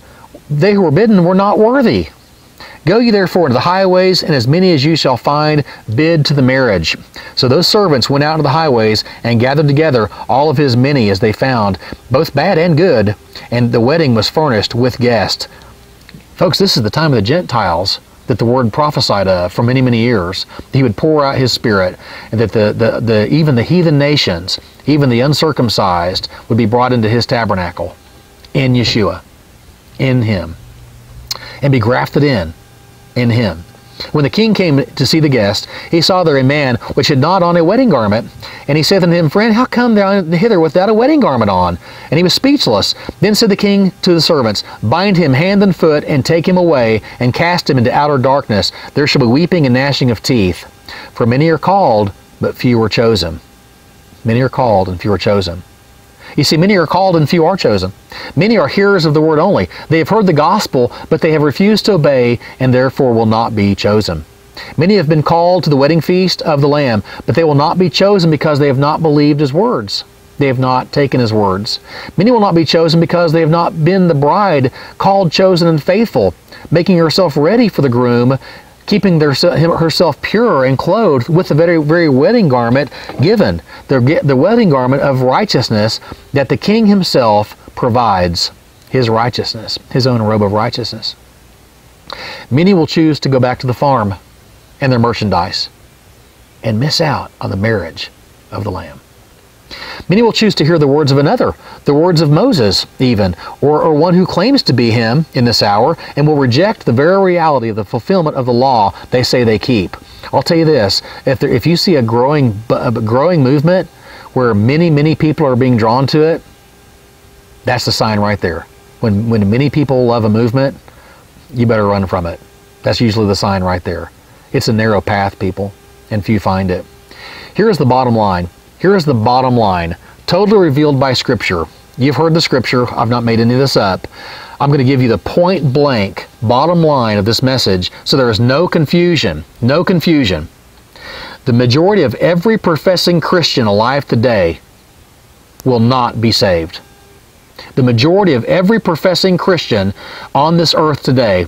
they who were bidden were not worthy. Go ye therefore into the highways, and as many as you shall find, bid to the marriage. So those servants went out into the highways and gathered together all of his many as they found, both bad and good, and the wedding was furnished with guests. Folks, this is the time of the Gentiles that the word prophesied of for many, many years. He would pour out his spirit, and that the, the, the, even the heathen nations, even the uncircumcised, would be brought into his tabernacle in Yeshua, in him, and be grafted in in him. When the king came to see the guest, he saw there a man which had not on a wedding garment. And he said unto him, Friend, how come thou hither without a wedding garment on? And he was speechless. Then said the king to the servants, Bind him hand and foot, and take him away, and cast him into outer darkness. There shall be weeping and gnashing of teeth. For many are called, but few are chosen. Many are called, and few are chosen. You see, many are called and few are chosen. Many are hearers of the word only. They have heard the gospel, but they have refused to obey and therefore will not be chosen. Many have been called to the wedding feast of the Lamb, but they will not be chosen because they have not believed his words. They have not taken his words. Many will not be chosen because they have not been the bride, called, chosen, and faithful, making herself ready for the groom, keeping their, herself pure and clothed with the very, very wedding garment given, the, the wedding garment of righteousness that the king himself provides, his righteousness, his own robe of righteousness. Many will choose to go back to the farm and their merchandise and miss out on the marriage of the Lamb. Many will choose to hear the words of another, the words of Moses, even, or, or one who claims to be him in this hour, and will reject the very reality of the fulfillment of the law they say they keep. I'll tell you this if, there, if you see a growing, a growing movement where many, many people are being drawn to it, that's the sign right there. When, when many people love a movement, you better run from it. That's usually the sign right there. It's a narrow path, people, and few find it. Here is the bottom line. Here is the bottom line, totally revealed by Scripture. You've heard the Scripture. I've not made any of this up. I'm going to give you the point blank bottom line of this message so there is no confusion. No confusion. The majority of every professing Christian alive today will not be saved. The majority of every professing Christian on this earth today,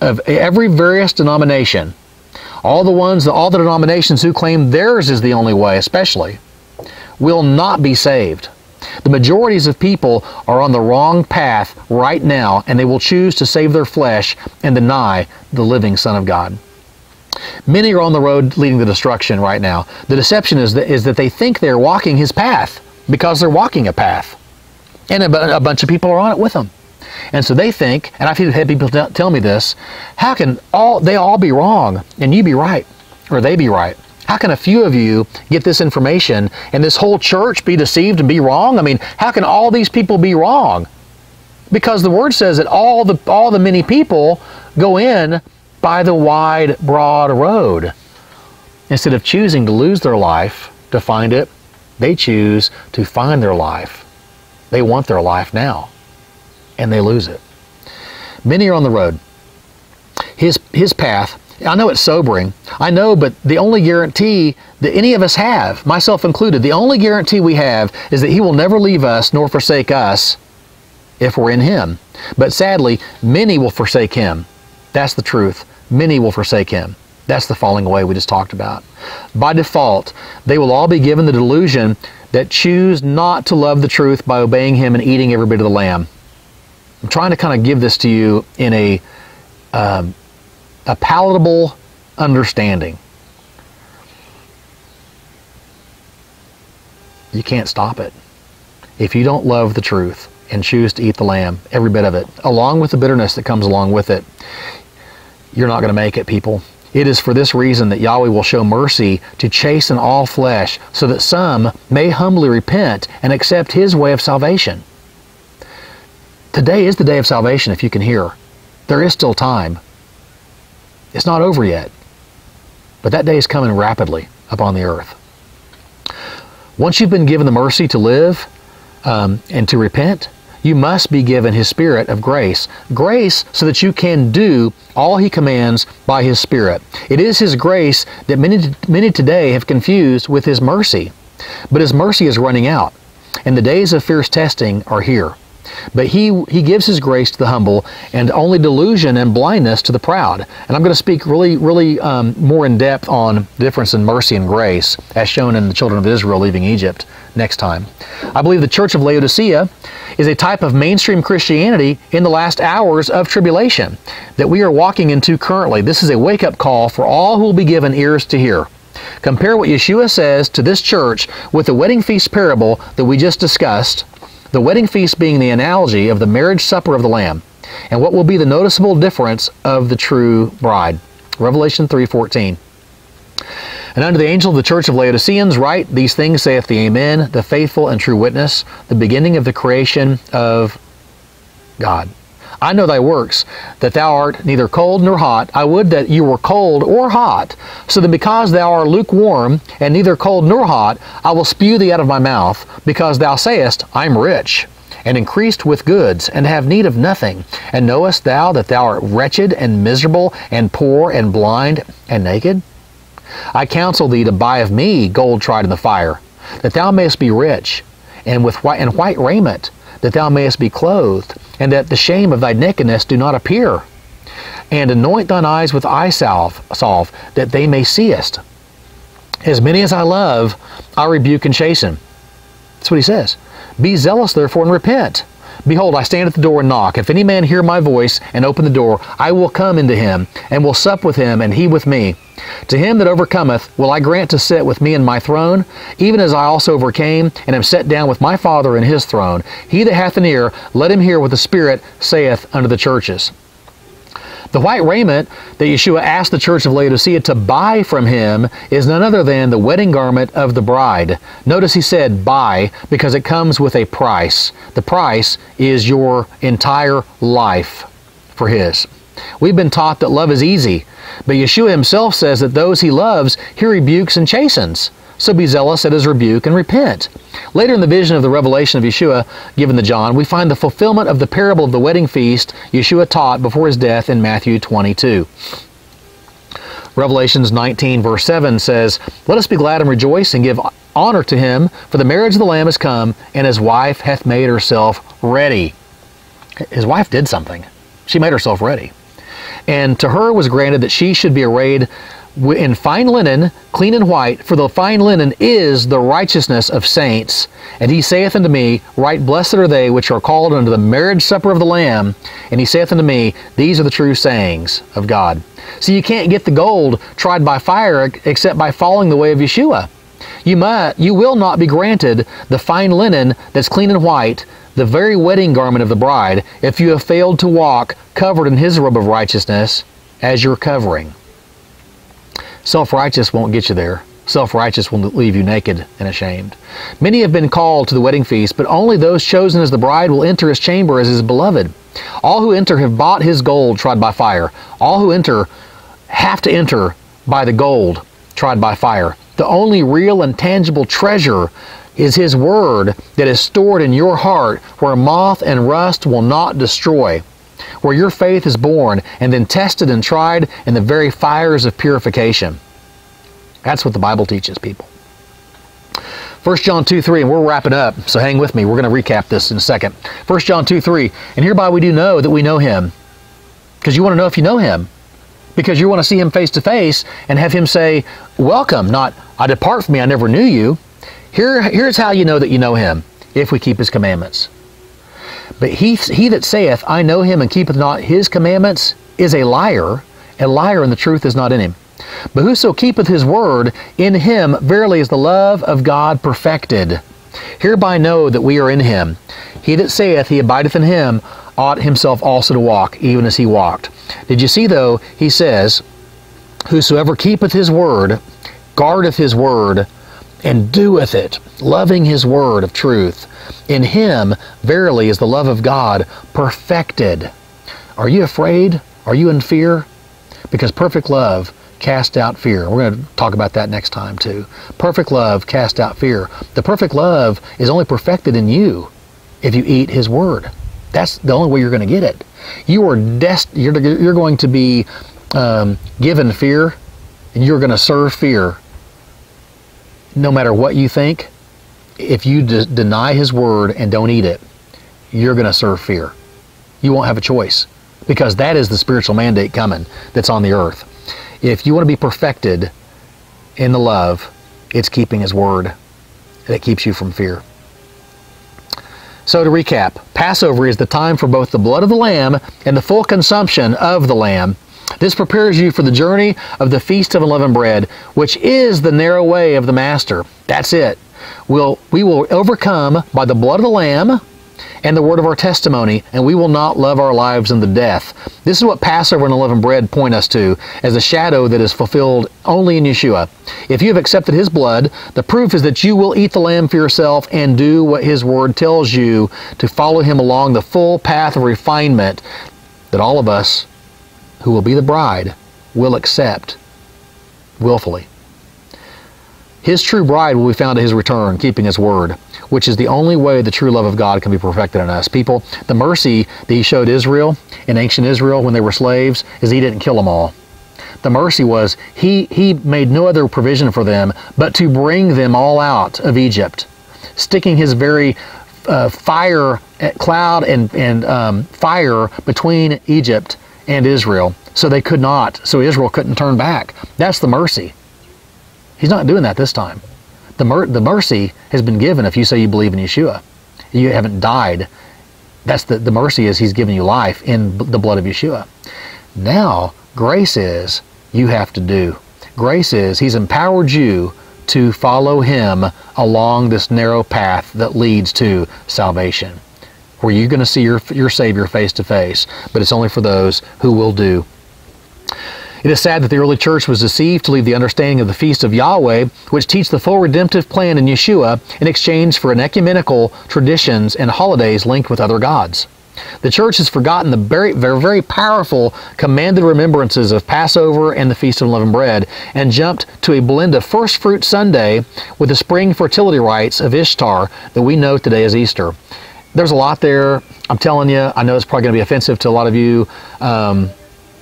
of every various denomination, all the ones, all the denominations who claim theirs is the only way, especially, will not be saved. The majorities of people are on the wrong path right now, and they will choose to save their flesh and deny the living Son of God. Many are on the road leading to destruction right now. The deception is that, is that they think they're walking his path because they're walking a path. And a, a bunch of people are on it with them. And so they think, and I've had people tell me this, how can all they all be wrong and you be right, or they be right? How can a few of you get this information and this whole church be deceived and be wrong? I mean, how can all these people be wrong? Because the word says that all the all the many people go in by the wide, broad road. Instead of choosing to lose their life to find it, they choose to find their life. They want their life now and they lose it. Many are on the road. His, his path, I know it's sobering. I know, but the only guarantee that any of us have, myself included, the only guarantee we have is that He will never leave us nor forsake us if we're in Him. But sadly, many will forsake Him. That's the truth. Many will forsake Him. That's the falling away we just talked about. By default, they will all be given the delusion that choose not to love the truth by obeying Him and eating every bit of the lamb. I'm trying to kind of give this to you in a, um, a palatable understanding. You can't stop it. If you don't love the truth and choose to eat the lamb, every bit of it, along with the bitterness that comes along with it, you're not going to make it, people. It is for this reason that Yahweh will show mercy to chasten all flesh, so that some may humbly repent and accept His way of salvation. Today is the day of salvation if you can hear. There is still time. It's not over yet. But that day is coming rapidly upon the earth. Once you've been given the mercy to live um, and to repent, you must be given His Spirit of grace. Grace so that you can do all He commands by His Spirit. It is His grace that many, many today have confused with His mercy. But His mercy is running out, and the days of fierce testing are here. But he, he gives his grace to the humble and only delusion and blindness to the proud. And I'm going to speak really, really um, more in depth on difference in mercy and grace as shown in the children of Israel leaving Egypt next time. I believe the Church of Laodicea is a type of mainstream Christianity in the last hours of tribulation that we are walking into currently. This is a wake up call for all who will be given ears to hear. Compare what Yeshua says to this church with the wedding feast parable that we just discussed the wedding feast being the analogy of the marriage supper of the Lamb, and what will be the noticeable difference of the true bride. Revelation 3.14 And unto the angel of the church of Laodiceans write, These things saith the Amen, the faithful and true witness, the beginning of the creation of God. I know thy works, that thou art neither cold nor hot. I would that you were cold or hot. So then, because thou art lukewarm, and neither cold nor hot, I will spew thee out of my mouth, because thou sayest, I am rich, and increased with goods, and have need of nothing. And knowest thou that thou art wretched, and miserable, and poor, and blind, and naked? I counsel thee to buy of me gold tried in the fire, that thou mayest be rich, and with white, and white raiment, that thou mayest be clothed and that the shame of thy nakedness do not appear. And anoint thine eyes with eye salve, salve that they may seest. As many as I love, I rebuke and chasten. That's what he says. Be zealous therefore and repent. Behold, I stand at the door and knock. If any man hear my voice and open the door, I will come into him, and will sup with him, and he with me. To him that overcometh will I grant to sit with me in my throne, even as I also overcame, and am set down with my Father in his throne. He that hath an ear, let him hear what the Spirit saith unto the churches. The white raiment that Yeshua asked the church of Laodicea to buy from him is none other than the wedding garment of the bride. Notice he said buy because it comes with a price. The price is your entire life for his. We've been taught that love is easy, but Yeshua himself says that those he loves, he rebukes and chastens. So be zealous at his rebuke and repent. Later in the vision of the revelation of Yeshua given to John, we find the fulfillment of the parable of the wedding feast Yeshua taught before his death in Matthew 22. Revelations 19, verse 7 says, Let us be glad and rejoice and give honor to him, for the marriage of the Lamb is come, and his wife hath made herself ready. His wife did something. She made herself ready. And to her was granted that she should be arrayed in fine linen, clean and white, for the fine linen is the righteousness of saints. And he saith unto me, Right blessed are they which are called unto the marriage supper of the Lamb. And he saith unto me, These are the true sayings of God. So you can't get the gold tried by fire except by following the way of Yeshua. You might, you will not be granted the fine linen that's clean and white, the very wedding garment of the bride, if you have failed to walk covered in his robe of righteousness as your covering. Self-righteous won't get you there. Self-righteous will leave you naked and ashamed. Many have been called to the wedding feast, but only those chosen as the bride will enter his chamber as his beloved. All who enter have bought his gold tried by fire. All who enter have to enter by the gold tried by fire. The only real and tangible treasure is his word that is stored in your heart where moth and rust will not destroy where your faith is born and then tested and tried in the very fires of purification. That's what the Bible teaches people. 1 John 2 3, and we're wrapping up, so hang with me. We're going to recap this in a second. 1 John 2 3, and hereby we do know that we know him. Because you want to know if you know him. Because you want to see him face to face and have him say, Welcome, not, I depart from me, I never knew you. Here, here's how you know that you know him if we keep his commandments. But he, he that saith, I know him and keepeth not his commandments, is a liar, a liar, and the truth is not in him. But whoso keepeth his word, in him verily is the love of God perfected. Hereby know that we are in him. He that saith he abideth in him ought himself also to walk, even as he walked. Did you see, though, he says, Whosoever keepeth his word, guardeth his word, and doeth it, loving his word of truth, in him, verily, is the love of God perfected. Are you afraid? Are you in fear? Because perfect love casts out fear. We're going to talk about that next time, too. Perfect love casts out fear. The perfect love is only perfected in you if you eat his word. That's the only way you're going to get it. You are dest- you're, you're going to be um, given fear, and you're going to serve fear no matter what you think if you de- deny his word and don't eat it, you're going to serve fear. You won't have a choice because that is the spiritual mandate coming that's on the earth. If you want to be perfected in the love, it's keeping his word that keeps you from fear. So to recap, Passover is the time for both the blood of the lamb and the full consumption of the lamb. This prepares you for the journey of the Feast of Unleavened Bread, which is the narrow way of the Master. That's it will we will overcome by the blood of the lamb and the word of our testimony, and we will not love our lives unto death. This is what Passover and unleavened bread point us to, as a shadow that is fulfilled only in Yeshua. If you have accepted His blood, the proof is that you will eat the lamb for yourself and do what His word tells you to follow Him along the full path of refinement that all of us who will be the bride will accept willfully. His true bride will be found at his return, keeping his word, which is the only way the true love of God can be perfected in us. People, the mercy that he showed Israel in ancient Israel when they were slaves is he didn't kill them all. The mercy was he, he made no other provision for them but to bring them all out of Egypt, sticking his very uh, fire, uh, cloud and, and um, fire between Egypt and Israel so they could not, so Israel couldn't turn back. That's the mercy. He's not doing that this time. The, mer- the mercy has been given if you say you believe in Yeshua. You haven't died. That's the, the mercy is he's given you life in the blood of Yeshua. Now, grace is you have to do. Grace is he's empowered you to follow him along this narrow path that leads to salvation. Where you're going to see your, your Savior face to face, but it's only for those who will do it is sad that the early church was deceived to leave the understanding of the feast of Yahweh, which teach the full redemptive plan in Yeshua, in exchange for an ecumenical traditions and holidays linked with other gods. The church has forgotten the very, very, very powerful commanded remembrances of Passover and the Feast of Unleavened Bread and jumped to a blend of First Fruit Sunday with the spring fertility rites of Ishtar that we know today as Easter. There's a lot there. I'm telling you, I know it's probably going to be offensive to a lot of you. Um,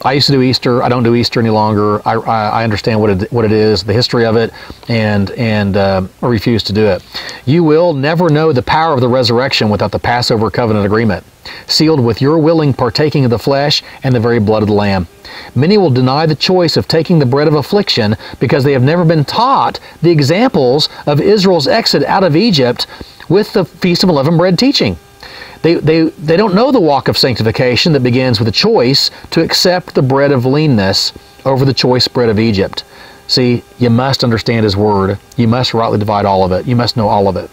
I used to do Easter. I don't do Easter any longer. I, I, I understand what it, what it is, the history of it, and and uh, I refuse to do it. You will never know the power of the resurrection without the Passover covenant agreement, sealed with your willing partaking of the flesh and the very blood of the Lamb. Many will deny the choice of taking the bread of affliction because they have never been taught the examples of Israel's exit out of Egypt with the Feast of Unleavened Bread teaching. They, they, they don't know the walk of sanctification that begins with a choice to accept the bread of leanness over the choice bread of Egypt. See, you must understand His Word. You must rightly divide all of it. You must know all of it.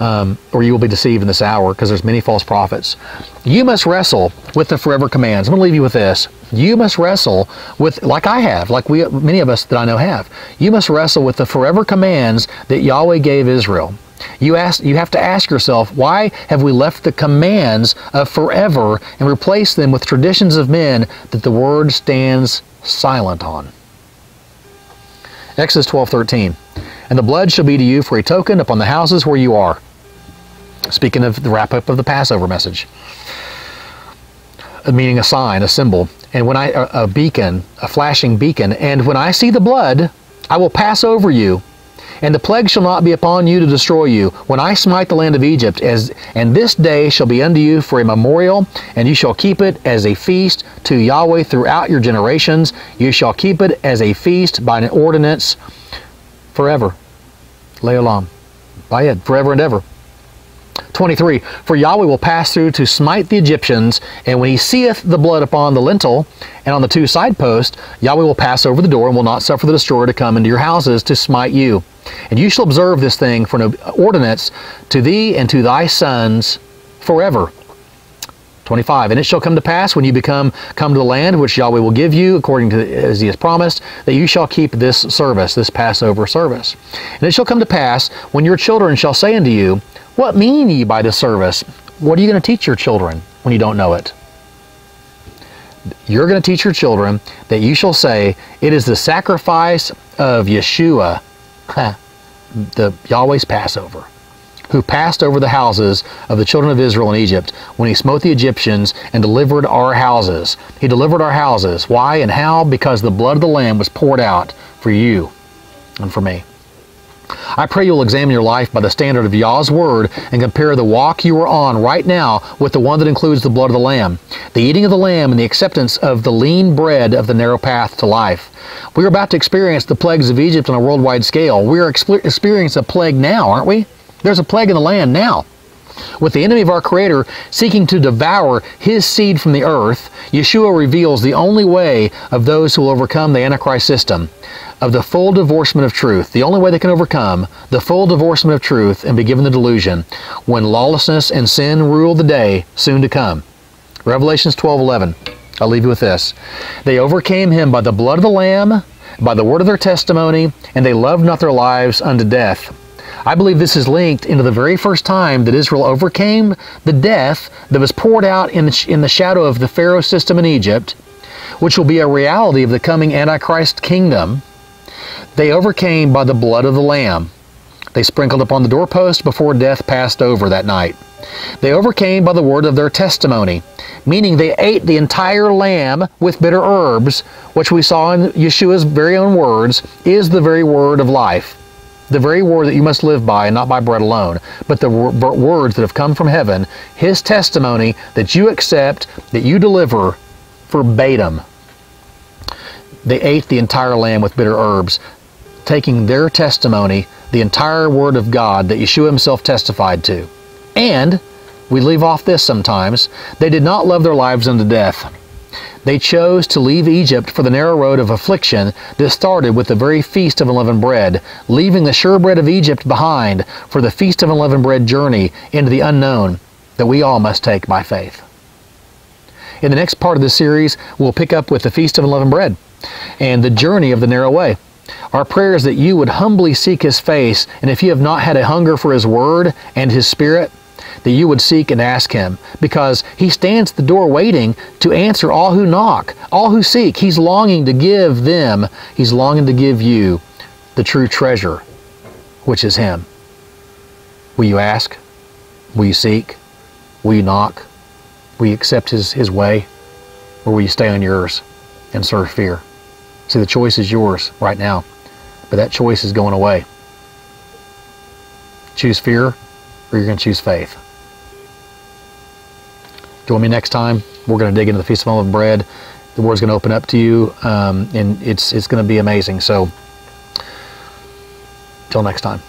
Um, or you will be deceived in this hour because there's many false prophets. You must wrestle with the forever commands. I'm going to leave you with this. You must wrestle with, like I have, like we, many of us that I know have. You must wrestle with the forever commands that Yahweh gave Israel. You, ask, you have to ask yourself, why have we left the commands of forever and replaced them with traditions of men that the Word stands silent on? Exodus 12:13, And the blood shall be to you for a token upon the houses where you are. Speaking of the wrap-up of the Passover message. Uh, meaning a sign, a symbol. And when I, a beacon, a flashing beacon. And when I see the blood, I will pass over you and the plague shall not be upon you to destroy you, when I smite the land of Egypt, as and this day shall be unto you for a memorial, and you shall keep it as a feast to Yahweh throughout your generations. You shall keep it as a feast by an ordinance forever. Leolam. it forever and ever. 23 For Yahweh will pass through to smite the Egyptians, and when he seeth the blood upon the lintel and on the two side posts, Yahweh will pass over the door and will not suffer the destroyer to come into your houses to smite you. And you shall observe this thing for an ordinance to thee and to thy sons forever. 25. And it shall come to pass when you become come to the land which Yahweh will give you, according to as he has promised, that you shall keep this service, this Passover service. And it shall come to pass when your children shall say unto you, What mean ye by this service? What are you going to teach your children when you don't know it? You're going to teach your children that you shall say, It is the sacrifice of Yeshua the Yahweh's Passover, who passed over the houses of the children of Israel in Egypt when he smote the Egyptians and delivered our houses. He delivered our houses. Why and how? Because the blood of the Lamb was poured out for you and for me. I pray you'll examine your life by the standard of Yah's Word and compare the walk you are on right now with the one that includes the blood of the Lamb, the eating of the Lamb, and the acceptance of the lean bread of the narrow path to life. We are about to experience the plagues of Egypt on a worldwide scale. We are experiencing a plague now, aren't we? There's a plague in the land now. With the enemy of our Creator seeking to devour his seed from the earth, Yeshua reveals the only way of those who will overcome the Antichrist system of the full divorcement of truth, the only way they can overcome the full divorcement of truth and be given the delusion when lawlessness and sin rule the day soon to come. Revelations 12:11. I'll leave you with this. They overcame him by the blood of the lamb, by the word of their testimony, and they loved not their lives unto death. I believe this is linked into the very first time that Israel overcame the death that was poured out in the, in the shadow of the Pharaoh system in Egypt, which will be a reality of the coming Antichrist kingdom. They overcame by the blood of the Lamb. They sprinkled upon the doorpost before death passed over that night. They overcame by the word of their testimony, meaning they ate the entire lamb with bitter herbs, which we saw in Yeshua's very own words is the very word of life. The very word that you must live by, and not by bread alone, but the words that have come from heaven, His testimony that you accept, that you deliver verbatim. They ate the entire lamb with bitter herbs, taking their testimony, the entire word of God that Yeshua Himself testified to. And, we leave off this sometimes, they did not love their lives unto death. They chose to leave Egypt for the narrow road of affliction that started with the very feast of unleavened bread, leaving the sure bread of Egypt behind for the feast of unleavened bread journey into the unknown that we all must take by faith. In the next part of this series, we'll pick up with the feast of unleavened bread and the journey of the narrow way. Our prayer is that you would humbly seek His face, and if you have not had a hunger for His Word and His Spirit, that you would seek and ask him because he stands at the door waiting to answer all who knock, all who seek. He's longing to give them, he's longing to give you the true treasure, which is him. Will you ask? Will you seek? Will you knock? Will you accept his, his way? Or will you stay on yours and serve fear? See, the choice is yours right now, but that choice is going away. Choose fear, or you're going to choose faith. Join me next time. We're going to dig into the Feast of Unleavened Bread. The Word's going to open up to you, um, and it's, it's going to be amazing. So, till next time.